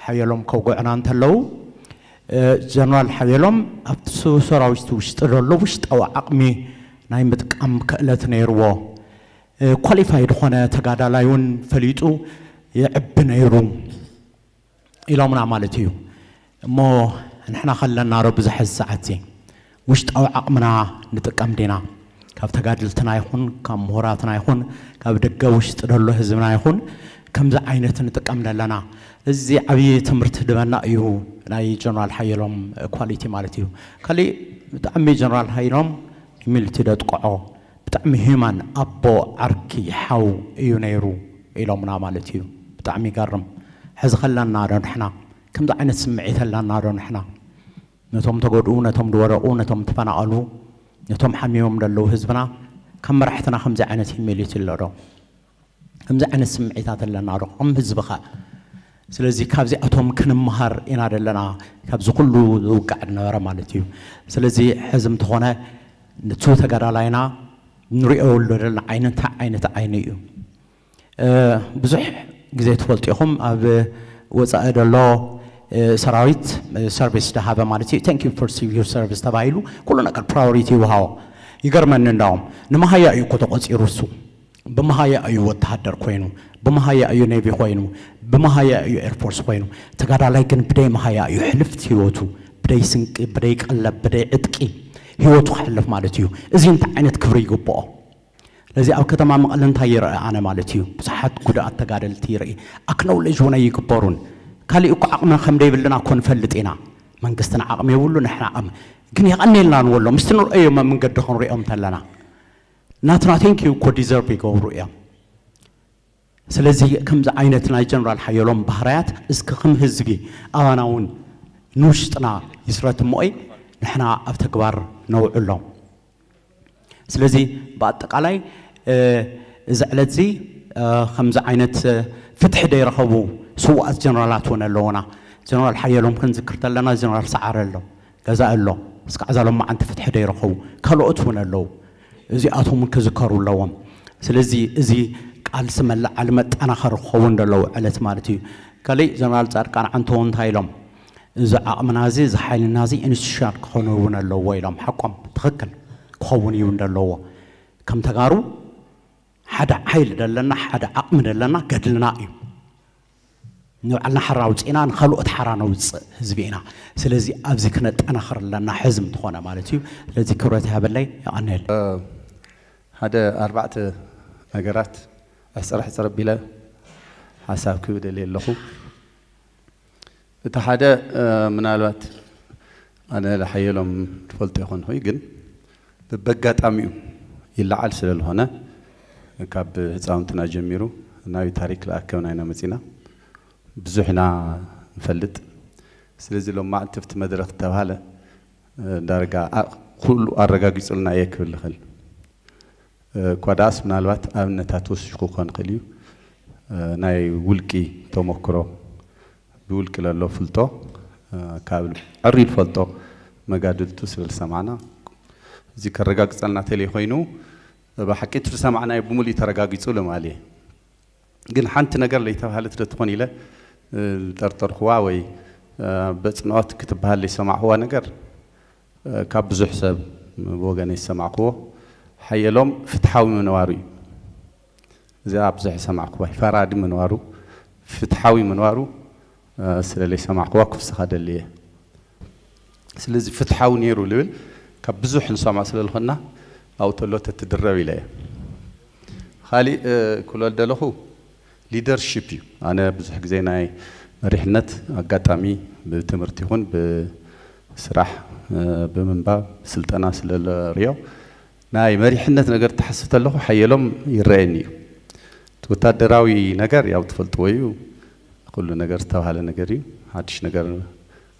ሓየሎም ከውግዑና እንተለዉ ጀነራል ሓየሎም ኣብቲ ሰራዊት ውሽጢ ዘሎ ውሽጣዊ ዓቕሚ ናይ ምጥቃም ክእለት ነይርዎ ኳሊፋይድ ዝኾነ ተጋዳላይ እውን ፈሊጡ የዕቢ ነይሩ ኢሎምና ማለት እዩ እሞ ንሕና ከለና ሮ ብዙሕ ሰዓት እዚ ውሽጣዊ ዓቕምና ንጥቀም ዲና ካብ ተጋድልትና ይኹን ካብ ምሁራትና ይኹን ካብ ደገ ውሽጢ ደሎ ህዝብና ይኹን ከምዚ ዓይነት ንጥቀም ዘለና እዚ ዓብዪ ትምህርቲ ድበና እዩ ናይ ጀነራል ሓየሎም ኳሊቲ ማለት እዩ ካሊእ ብጣዕሚ ጀነራል ሓየሎም ሚልቲ ደጥቅዖ ብጣዕሚ ሂማን ኣቦ ዓርኪ ሓው እዩ ነይሩ ኢሎምና ማለት እዩ ብጣዕሚ ይገርም ሕዚ ከለና ዶ ንሕና ከምዚ ዓይነት ስምዒት ኣለና ዶ ንሕና ነቶም ተጎድኡ ነቶም ዝወረቑ ነቶም ተፈናቐሉ ነቶም ሓሚሞም ዘለዉ ህዝብና ከም መራሕትና ከምዚ ዓይነት ሂሚሊቲ ኣሎ ዶ ከምዚ ዓይነት ስምዒታት ኣለና ዶ ከም ህዝቢ ኸ ስለዚ ካብዚኣቶም ክንምሃር ኢና ዘለና ካብዚ ኩሉ ዝውቃዕ ዝነበረ ማለት እዩ ስለዚ ሕዚ እንተኾነ ነቱ ተጋዳላይና ንሪኦ ዘለና ዓይነ እንታይ ዓይነት ዓይኒ እዩ ብዙሕ ግዜ ትፈልጡ ኢኹም ኣብ ወፃኢ ዘሎ ሰራዊት ሰርቪስ ደሃበ ማለት እዩ ታንክ ዩ ፎር ሲቪር ሰርቪስ ተባሂሉ ኩሉ ነገር ፕራዮሪቲ ይውሃቦ ይገርመኒ እንዳውም ንመሃያ እዩ እኮ ተቆፂሩ እሱ ብመሃያ እዩ ወተሃደር ኮይኑ ብመሃያ እዩ ኔቪ ኮይኑ ብመሃያ እዩ ኤርፎርስ ኮይኑ ተጋዳላይ ግን ብደይ መሃያ እዩ ሕልፍቲ ሂወቱ ብደይ ስንቂ ብደይ ቀለብ ብደይ ዕጥቂ ሂወቱ ክሕልፍ ማለት እዩ። እዚ እንታይ ዓይነት ክብሪ ይግብኦ? ለዚ ኣብ ከተማ መቐለ እንታይ ይርአ ኣነ ማለት እዩ? ብዙሓት ጉድኣት ተጋደልቲ ይርኢ ኣክነውለጅ እውን ኣይግበሩን ካሊእ እኳ ዓቕሚ ከም ደይብልና እኮ ንፈልጥ ኢና። መንግስትና ዓቕሚ የብሉ ንሕና ዓቕሚ። ግን የቐኒልና ንበሎ። ምስቲ ንርእዮም ኣብ መንገዲ ክንሪኦም ተለና ናትና ቴንክ ዩ እኮ ዲዘርቭ ይገብሩ እዮም። ስለዚ ከምዚ ዓይነት ናይ ጀነራል ሓየሎም ባህርያት እስኪ ከም ህዝቢ ኣባና እውን ንውሽጥና ይስረት እሞይ ንሕና ኣብ ተግባር ነውዕሎም ስለዚ ብኣጠቃላይ እዚ ዕለት እዚ ከምዚ ዓይነት ፍትሒ ደይረኸቡ ስዋኣት ጀነራላት እውን ኣለውና ጀነራል ሓየሎም ክንዝክር ተለና ጀነራል ሰዓረ ኣሎ ገዛ ኣሎ እስካዕ ዛሎም መዓንቲ ፍትሒ ደይረኸቡ ካልኦት እውን ኣለዉ እዚኣቶም እውን ክዝከሩ ኣለዎም ስለዚ እዚ ቃልሲ መላዓሊ መጠናኸሪ ክኸውን ዘለዎ ዕለት ማለት እዩ ካሊእ ጀነራል ፃድቃን ዓንተዎ እንታይ ኢሎም እዚ ዓቕምና እዚ እዚ ሓይልና እዚ ኢንስቲቱሽን ክኾኑ እውን ኣለዎ ኢሎም ሓቆም ትኽክል ክኸውን እዩ እንደለዎ ከም ተጋሩ ሓደ ሓይሊ ደለና ሓደ ዓቕሚ ደለና ገድልና እዩ ንባዕልና ሓራ ውፅኢና ንካልኦት ሓራ ነውፅእ ህዝቢ ኢና ስለዚ ኣብዚ ክነጠናኽር ኣለና ሕዝም እንትኾነ ማለት እዩ ስለዚ ክብረት ይሃበለይ ይቐኒል ሓደ ኣርባዕተ ነገራት ኣሕፅረ ሕፅረ ኣቢለ ሓሳብ ክብደል ኣለኹ እቲ ሓደ ምናልባት ኣነ ዝሓየሎም ትፈልጦ ይኹን ሆይ ግን በበጋጣሚኡ ይለዓል ስለ ዝኾነ ካብ ህፃውንትና ጀሚሩ ናብይ ታሪክ ዝኣከብና ኢና መፂና ብዙሕ ኢና ንፈልጥ ስለዚ ሎም ማዓልቲ ፍቲ መድረክ ተባሃለ ዳርጋ ኩሉ ኣረጋጊፁልና እየ ክብል ንኽእል እኳ ዳኣስ ምናልባት ኣብነታት ወሲኹ ክኾን ክእል እዩ ናይ ውልቂ ተመክሮ ብውልቂ ለሎ ፍልጦ ካብ ዕሪ ዝፈልጦ መጋድልቱ ስብል ሰማዕና እዚ ከረጋግፀልና ተለይ ኮይኑ ብሓቂቱ ዝሰማዕናዮ ብሙሉእ ተረጋጊፁ ልማል እየ ግን ሓንቲ ነገር ለይተባሃለት ዶ ትኾን ኢለ ጠርጠርክዋ ወይ በፅንዖት ክትበሃል ለይሰማዕኽዋ ነገር ካብ ብዙሕ ሰብ ብወገነይ ዝሰማዕክዎ ሓየሎም ፍትሓዊ ምንባሩ እዩ እዚኣ ብዙሕ ሰማዕክዋ ፈራዲ ምንባሩ ፍትሓዊ ምንባሩ ስለ ለይሰማዕክዋ ክፍስኻ ደሊ እየ ስለዚ ፍትሓዊ ነይሩ ልብል ካብ ብዙሕ ንሰምዖ ስለ ዝኾና ኣብኡ ተሎ ተትድረብ ኢለ እየ ካሊእ ክብሎ ደለኹ ሊደርሽፕ እዩ ኣነ ብዙሕ ግዜ ናይ መሪሕነት ኣጋጣሚ ብትምህርቲ ይኹን ብስራሕ ብምንባብ ስልጠና ስለርዮ ናይ መሪሕነት ነገር ተሓስብ ተለኹ ሓየሎም ይረአየኒ እዩ እቲ ወታደራዊ ነገር ያው ትፈልጥዎ እዩ ኩሉ ነገር ዝተባሃለ ነገር እዩ ሓድሽ ነገር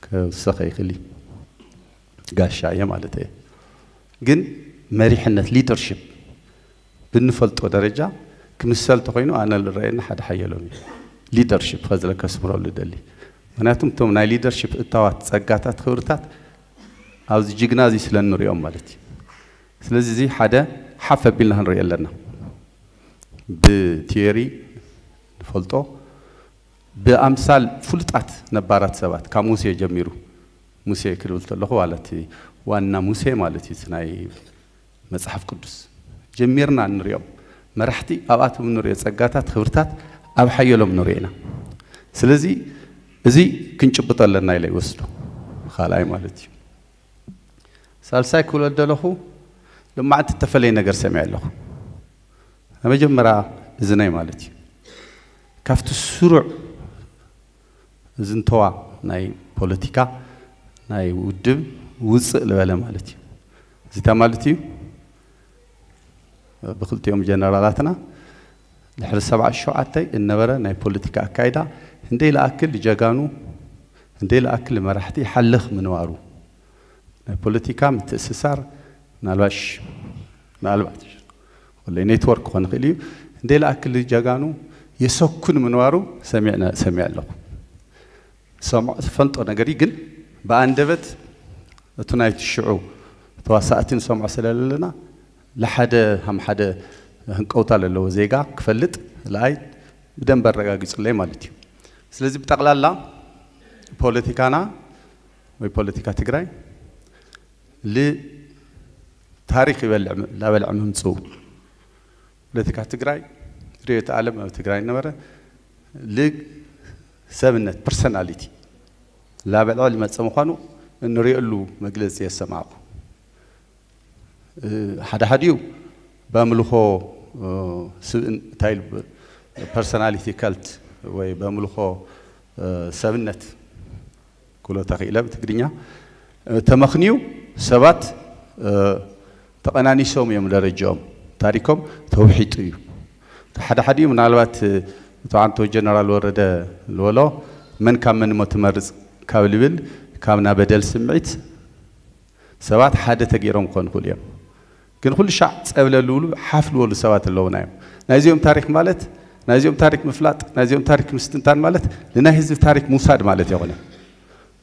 ክውስኸ ይኽእል እዩ ጋሻ እየ ማለት እየ ግን መሪሕነት ሊደርሽፕ ብንፈልጦ ደረጃ ክምሰል እንተኮይኑ ኣነ ዝረአየና ሓደ ሓየሎም እዩ ሊደርሽፕ ከዝለ ከስምረሉ ደሊ ምክንያቱም እቶም ናይ ሊደርሽፕ እታዋት ፀጋታት ክብርታት ኣብዚ ጅግና እዚ ስለ ንሪኦም ማለት እዩ ስለዚ እዚ ሓደ ሓፍ ኣቢልና ክንሪኦ ኣለና ብቲዮሪ ንፈልጦ ብኣምሳል ፍሉጣት ነባራት ሰባት ካብ ሙሴ ጀሚሩ ሙሴ ክድብል ከለኹ ማለት ዋና ሙሴ ማለት እዩ ናይ መፅሓፍ ቅዱስ ጀሚርና ንሪኦም መራሕቲ ኣብኣቶም ንሪኦ ፀጋታት ክብርታት ኣብ ሓየሎም ንሪኦ ኢና ስለዚ እዚ ክንጭብጦ ኣለና ኢለ ይወስዱ ካልኣይ ማለት እዩ ሳልሳይ ክብሎ ደለኹ ልማዓንቲ ተፈለየ ነገር ሰሚዐ ኣለኹ መጀመርያ እዝነይ ማለት እዩ ካብቲ ስሩዕ ዝንተዋ ናይ ፖለቲካ ናይ ውድብ ውፅእ ዝበለ ማለት እዩ እዚታ ማለት እዩ ብክልቲኦም ጀነራላትና ድሕሪ ሰብዓ ሸውዓተይ እነበረ ናይ ፖለቲካ ኣካይዳ እንደይ ለኣክል ጀጋኑ እንደይ ለኣክል መራሕቲ ሓልኽ ምንባሩ ናይ ፖለቲካ ምትእስሳር ምናልባሽ ምናልባት ወለይ ኔትወርክ ክኾን ይኽእል እዩ እንደይ ለኣክል ጀጋኑ የሰኩን ምንባሩ ሰሚዕ ኣለኹ ዝፈልጦ ነገር ግን ብኣንደበት እቲ ናይቲ ሽዑ ተዋሳእቲ ንሰምዖ ስለለለና ለሓደ ሃም ሓደ ህንቀውታ ዘለዎ ዜጋ ክፈልጥ ለኣይ ብደንብ ኣረጋጊፁለይ ማለት እዩ ስለዚ ብጠቕላላ ፖለቲካና ወይ ፖለቲካ ትግራይ ታሪክ ይበልዕ ላበልዕ ምምፅኡ ፖለቲካ ትግራይ ርዮተ ዓለም ኣብ ትግራይ ነበረ سبنت personality. لا بد أن نري نريلو مجلس يسمعه. أه، حدا حديو بملخو أه، سبن تايل personality كالت وي بملخو أه، سبنت كله تقيلة بتقرينا تمخنيو سبات تقناني سوم يوم لرجوم تاريكم توحيد حدا حديو من علبات ወረደ ዝበሎ መን ካብ መን ሞ ትመርፅ ካብ ልብል ካብ ና በደል ስምዒት ሰባት ሓደ ተገይሮም ክኾኑ ይኽእሉ እዮም ግን ኩሉ ሻዕ ፀብለሉ ብሉ ሓፍ ዝበሉ ሰባት ኣለውና እዮም ናይዚኦም ታሪክ ማለት ናይዚኦም ታሪክ ምፍላጥ ናይዚኦም ታሪክ ምስትንታን ማለት ንናይ ህዝቢ ታሪክ ምውሳድ ማለት ይኾነ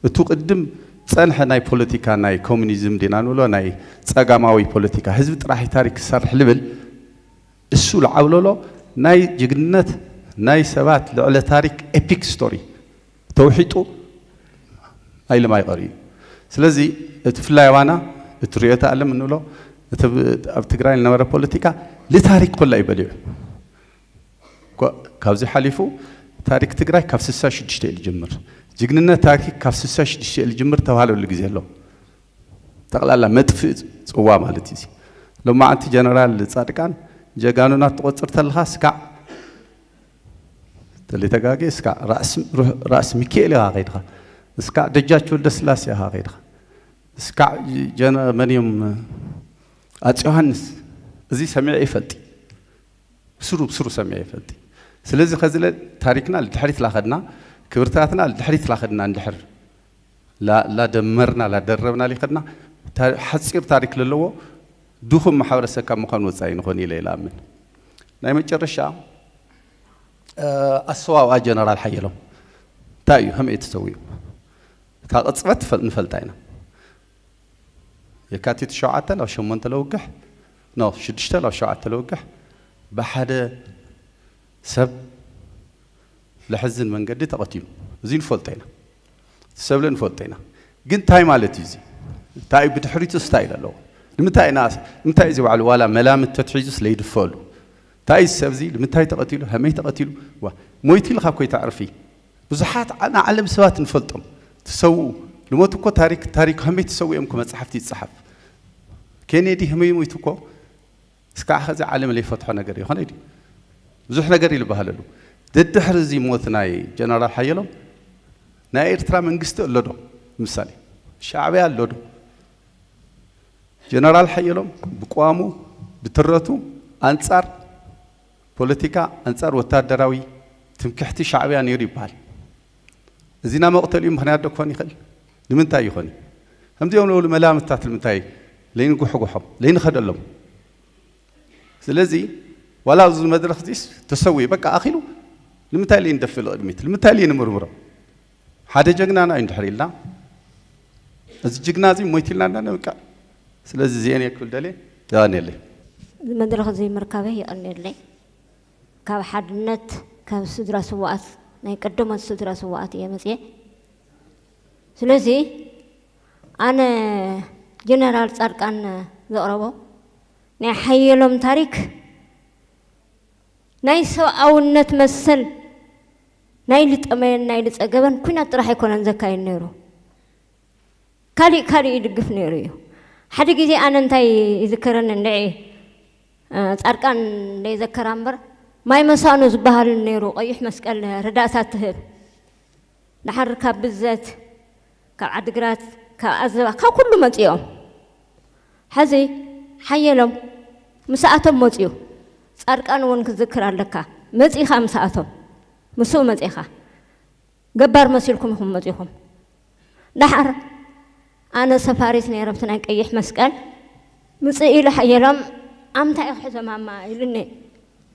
እቱ ቅድም ፀንሐ ናይ ፖለቲካ ናይ ኮሙኒዝም ዲና ንብሎ ናይ ፀጋማዊ ፖለቲካ ህዝቢ ጥራሕ ታሪክ ክሰርሕ ልብል እሱ ዝዓብለሎ ናይ ጅግንነት ناي سبات لعلى تاريخ إبيك ستوري توحيتو أي لما يقري سلزي تفلا وأنا تريه تعلم إنه لو تبتقرأ لنا ورا بوليتيكا لتاريخ كله يبليه كابزي حليفو تاريخ تقرأ كافسساش تشتي الجمر جيجننا تاريخ كافسساش تشتي الجمر تهالو اللي جزيله تقلال لا مدفع صوا مالتي لما أنت جنرال صادقان جاكانو نات وتر تلها سكع تلي تجاكي اسكع رأس رأس ميكيلي هاغيدغا اسكع دجاجو الدسلاسي هاغيدغا اسكع جانا من يوم أتس يوهانس زي سميع يفلتي بسرو بسرو سميع يفلتي سلازي خزلة تاريخنا لدحريت لاخدنا كبرتاتنا لدحريت لاخدنا ندحر لا لا دمرنا لا دربنا اللي خدنا حسير تاريخ للو دخم محاورة سكا مخان زين خوني ليلامن نايمة جرشا ኣሰዋውኣ ጀነራል ሓየሎም እንታይ እዩ ከመይ ተሰዊዩ እታ ቅፅበት ንፈልጣ ኢና የካቲት ሸውዓተ ናብ ሸሞንተ ለውግሕ ኖ ሽዱሽተ ናብ ሸውዓተ ለውግሕ ብሓደ ሰብ ዝሕዝን መንገዲ ተቐቲሉ እዚ ንፈልጦ ኢና ሰብለ ንፈልጦ ኢና ግን እንታይ ማለት እዩ እዚ እንታይ እዩ ብድሕሪቱስ እንታይ ኢሉ ኣለዎ ንምንታይ ኢና ንምንታይ እዚ ባዕሉ ዋላ መላምት ተትሒዙ ስለይድፈሉ እንታይ እዩ ሰብ እዚ ንምንታይ ተቐቲሉ ከመይ ተቐቲሉ ሞይቲ ኢልካ ኮይ ተዕርፊ ብዙሓት ንዓለም ሰባት ንፈልጦም ትሰውኡ ልሞት እኮ ታሪክ ታሪክ ከመይ ትሰው እዮም መፅሓፍቲ ይፅሓፍ ኬኔዲ ከመይ ሞይቱ እኮ እስካዕ ከዚ ዓለም ዘይፈትሖ ነገር ይኾነ ድዩ ብዙሕ ነገር ይልበሃለሉ ደድሕሪ እዚ ሞት ናይ ጀነራል ሓየሎም ናይ ኤርትራ መንግስቲ ኣሎ ዶ ምሳሌ ሻዕብያ ኣሎ ዶ ጀነራል ሓየሎም ብቋሙ ብትረቱ ኣንጻር ፖለቲካ ኣንጻር ወታደራዊ ትምክሕቲ ሻዕብያ ነይሩ ይበሃል እዚ ና መቕተሊኡ ምክንያት ዶ ክኾን ይኽእል ንምንታይ ይኾን እዩ ከምዚኦም ዝበሉ መላምትታት ንምንታይ ለይንጉሕጉሖም ለይንኸደሎም ስለዚ ዋላ ኣብዚ መድረክ እዚስ ተሰዊ በቃ ኣኺሉ ንምንታይ ለይ ንደፍእ ቅድሚት ንምንታይ ለይ ንምርምሮ ሓደ ጀግናና እዩ እንድሕር ኢልና እዚ ጅግና እዚ ሞይት ኢልና እንዳነብቃ ስለዚ እዚአን እየ ክብል ደልየ ይቐኒየለይ መድረክ እዚ ምርካበይ ይቐኒየለይ ካብ ሓድነት ካብ ስድራ ስዋኣት ናይ ቀደሞት ስድራ ስዋኣት እየ መፅየ ስለዚ ኣነ ጀነራል ፃድቃን ዘቕረቦ ናይ ሓየሎም ታሪክ ናይ ሰብኣውነት መሰል ናይ ልጠመየን ናይ ልፀገበን ኩናት ጥራሕ ኣይኮነን ዘካይድ ነይሩ። ካሊእ ካሊእ ይድግፍ ነይሩ እዩ። ሓደ ግዜ ኣነ እንታይ ይዝከረኒ ንዕ ፃድቃን ዘይዘከራ እምበር ማይ መሳኑ ዝበሃል ነይሩ ቀይሕ መስቀል ረዳእታት ትህብ ድሓር ካብ ብዘት ካብ ዓድግራት ካብ ኣዘባ ካብ ኩሉ መፂኦም ሕዚ ሓየሎም ምስኣቶም መፅዩ ፃድቃን እውን ክዝክር ኣለካ መፂኻ ምስኣቶም ምስኡ መፂኻ ገባር መሲልኩም ኢኹም መፂኹም ድሓር ኣነ ሰፋሪት ነይረምቲ ናይ ቀይሕ መስቀል ምፅእ ኢሉ ሓየሎም ኣምንታይ ክሕዞ ማማ ኢሉኒ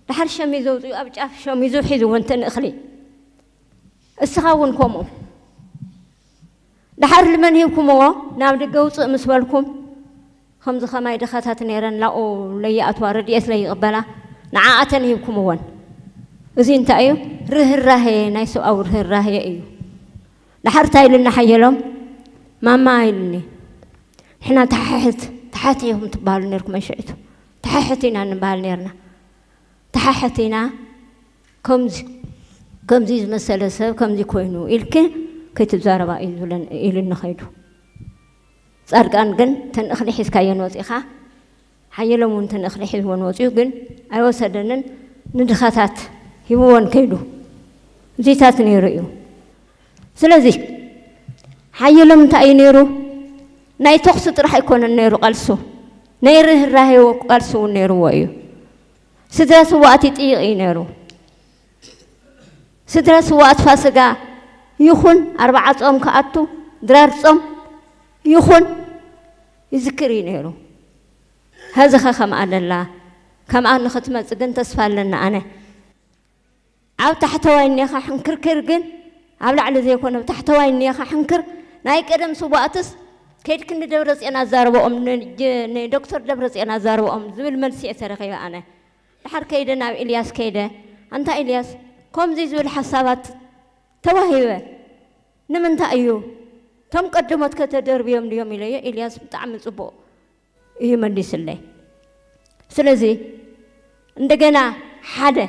ድሓር ሸሚዙ ኣውፅኡ ኣብ ጫፍ ሸሚዙ ሒዙ እውን ትንእኽሊ እስኻ እውን ከምኡ ድሓር ልመን ሂብኩምዎ ናብ ደገ ውፅእ ምስ በልኩም ከምዚ ከማይ ድኻታት ነይረን ላኡ ለይኣትዋ ረድኤት ለይቕበላ ንዓኣተን ሂብኩምዎን እዚ እንታይ እዩ ርህራሄ ናይ ሰብኣዊ ርህራሄ እዩ ድሓር እንታይ ኢሉና ሓየሎም ማማ ኢሉኒ ንሕና ተሓሕት ተሓት ኢኹም ትበሃሉ ነርኩም ኣይሽዕቱ ተሓሕት ኢና ንበሃል ነርና ተሓሕት ኢና ከምዚ ከምዚ ዝመሰለ ሰብ ከምዚ ኮይኑ ኢልክ ከይትዛረባ እዩ ዝብለን ኢሉኒ ኸይዱ ፃድቃን ግን ተን እኽሊ ሒዝካየን ወፂኻ ሓየሎም እውን ተን እኽሊ ሒዝዎን ወፂኡ ግን ኣይወሰደንን ንድኻታት ሂብዎን ከይዱ እዚታት ነይሩ እዩ ስለዚ ሓየሎም እንታይ እዩ ነይሩ ናይ ተኽሲ ጥራሕ ኣይኮነን ነይሩ ቃልሱ ናይ ርህራሄ ቃልሱ እውን ነይሩዎ እዩ سدرا سوات تيق ينيرو سدرا سوات فاسقا يخون أربعة أم كأتو درار صم يخون يذكر ينيرو هذا خا خم على الله كم أنا ختمة زقن تصفى لنا أنا أو تحت وين يا خا حنكر كرجن أبلع على ذي يكون تحت وين يا خا حنكر نايك أدم سواتس كيف كنت دبرس أنا زارو أم ن دكتور دبرس أنا زارو أم زميل مرسي أثر خيبة أنا دحركيدا ناب إلياس كيدا أنت إلياس كم زي زول حسابات توهيبة نمنت أيو تم قدمت كتدرب يوم اليوم إلي إلياس بتعمل صبو يملس الله سلزي عندنا حدا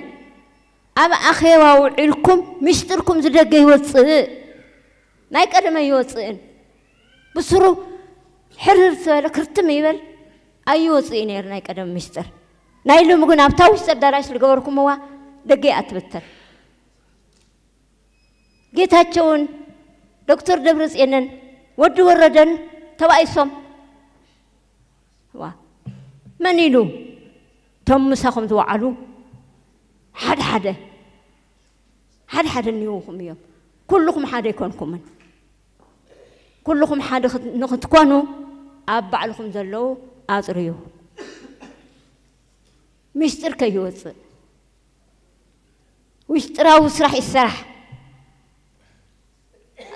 أب أخي وعلكم مشتركم زدقي يوصل ما يقدر ما يوصل بسرو حرر سؤال كرتم يبل أيوصي نيرنا يقدم مشتر ናይ ሎሚ ግን ኣብታ ውሽጢ ኣዳራሽ ዝገበርኩምዋ ደገ ኣትብተን ጌታቸውን ዶክተር ደብረፅየንን ወዲ ወረደን ተባኢሶም መን ኢሉ እቶም ምሳኹም ዝወዓሉ ሓደ ሓደ ሓደ ሓደ እኒውኹም እዮም ኩልኹም ሓደ ኣይኮንኩምን ኩልኹም ሓደ ንኽትኮኑ ኣብ ባዕልኹም ዘለዉ ኣፅርዩ ምስጢር ከይወፅእ ውሽጥራዊ ስራሕ ይስራሕ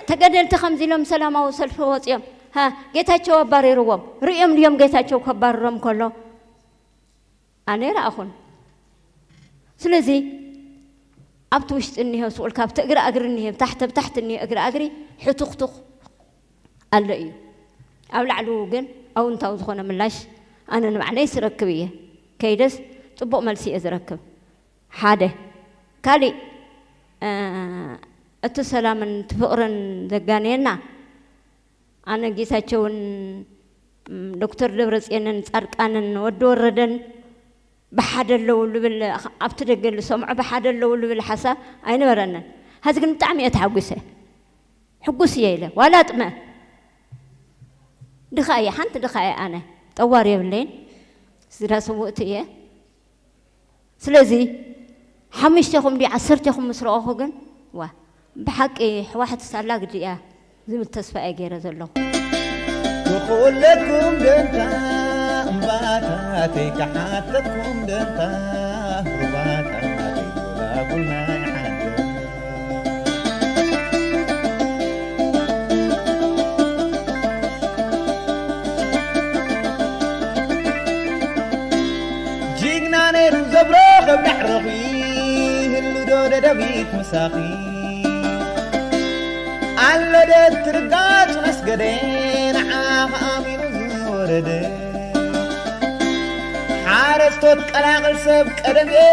ተገደልቲ ከምዚ ኢሎም ሰላማዊ ሰልፊ ወፂኦም ها ጌታቸው ኣባሪርዎም ርኦም ድዮም ጌታቸው ከባርሮም ከሎ ኣነ ረኣኹን ስለዚ ኣብቲ ውሽጢ እኒሄ ስቁል ካብቲ እግሪ እግሪ እኒሄ ታሕተ ብታሕቲ እኒሄ እግሪ እግሪ ሕቱኽቱኽ ኣሎ እዩ ኣብ ላዕሉ ግን ኣውንታዊ ዝኾነ ምላሽ ኣነ ንባዕለይ ዝረክብ እየ ከይደስ ፅቡቕ መልሲ እየ ዝረክብ ሓደ ካሊእ እቲ ሰላምን እቲ ፍቕርን ዘጋነየና ኣነ ጌታቸውን ዶክተር ደብረፅየንን ፃድቃንን ወዲ ወረደን ብሓደ ኣለዉ ልብል ኣብቲ ደገ ዝሰምዖ ብሓደ ኣለዉ ልብል ሓሳብ ኣይነበረንን ሕዚ ግን ብጣዕሚ እየ ተሓጒሰ ሕጉስ እየ ኢለ ዋላ ጥመ ድኻ እየ ሓንቲ ድኻ እየ ኣነ ጠዋር የብለይን ስድራ ስውእቲ እየ ስለዚ ሓሙሽተኹም ዲ ዓሰርተኹም ምስ ረአኹ ግን ዋ ብሓቂ ሕዋሕቲ ሳላ ግዲ እያ ዝብል ተስፋ እየ ገይረ ዘለኹ ክኹለኩም ደንታ እምባታተይ ክሓተትኩም ደንታ ሩባታተይ ላጉልና ዘብሮ ከብዳሕ ረኺ ህልዶ ደደቢት መሳኺ ኣለደ ትርጋፅ መስገደ ንዓኸ ኣሚኑ ዝወረደ ሓረስቶት ቀላቕል ሰብ ቀደም እየ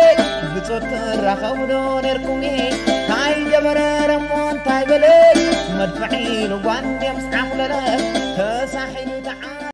ብፆት ትራኸብዶ ነርኩም እየ እንታይ ጀመረ ረሞ እንታይ በለ መድፍዒ ልጓንድዮም ስዓሙለለ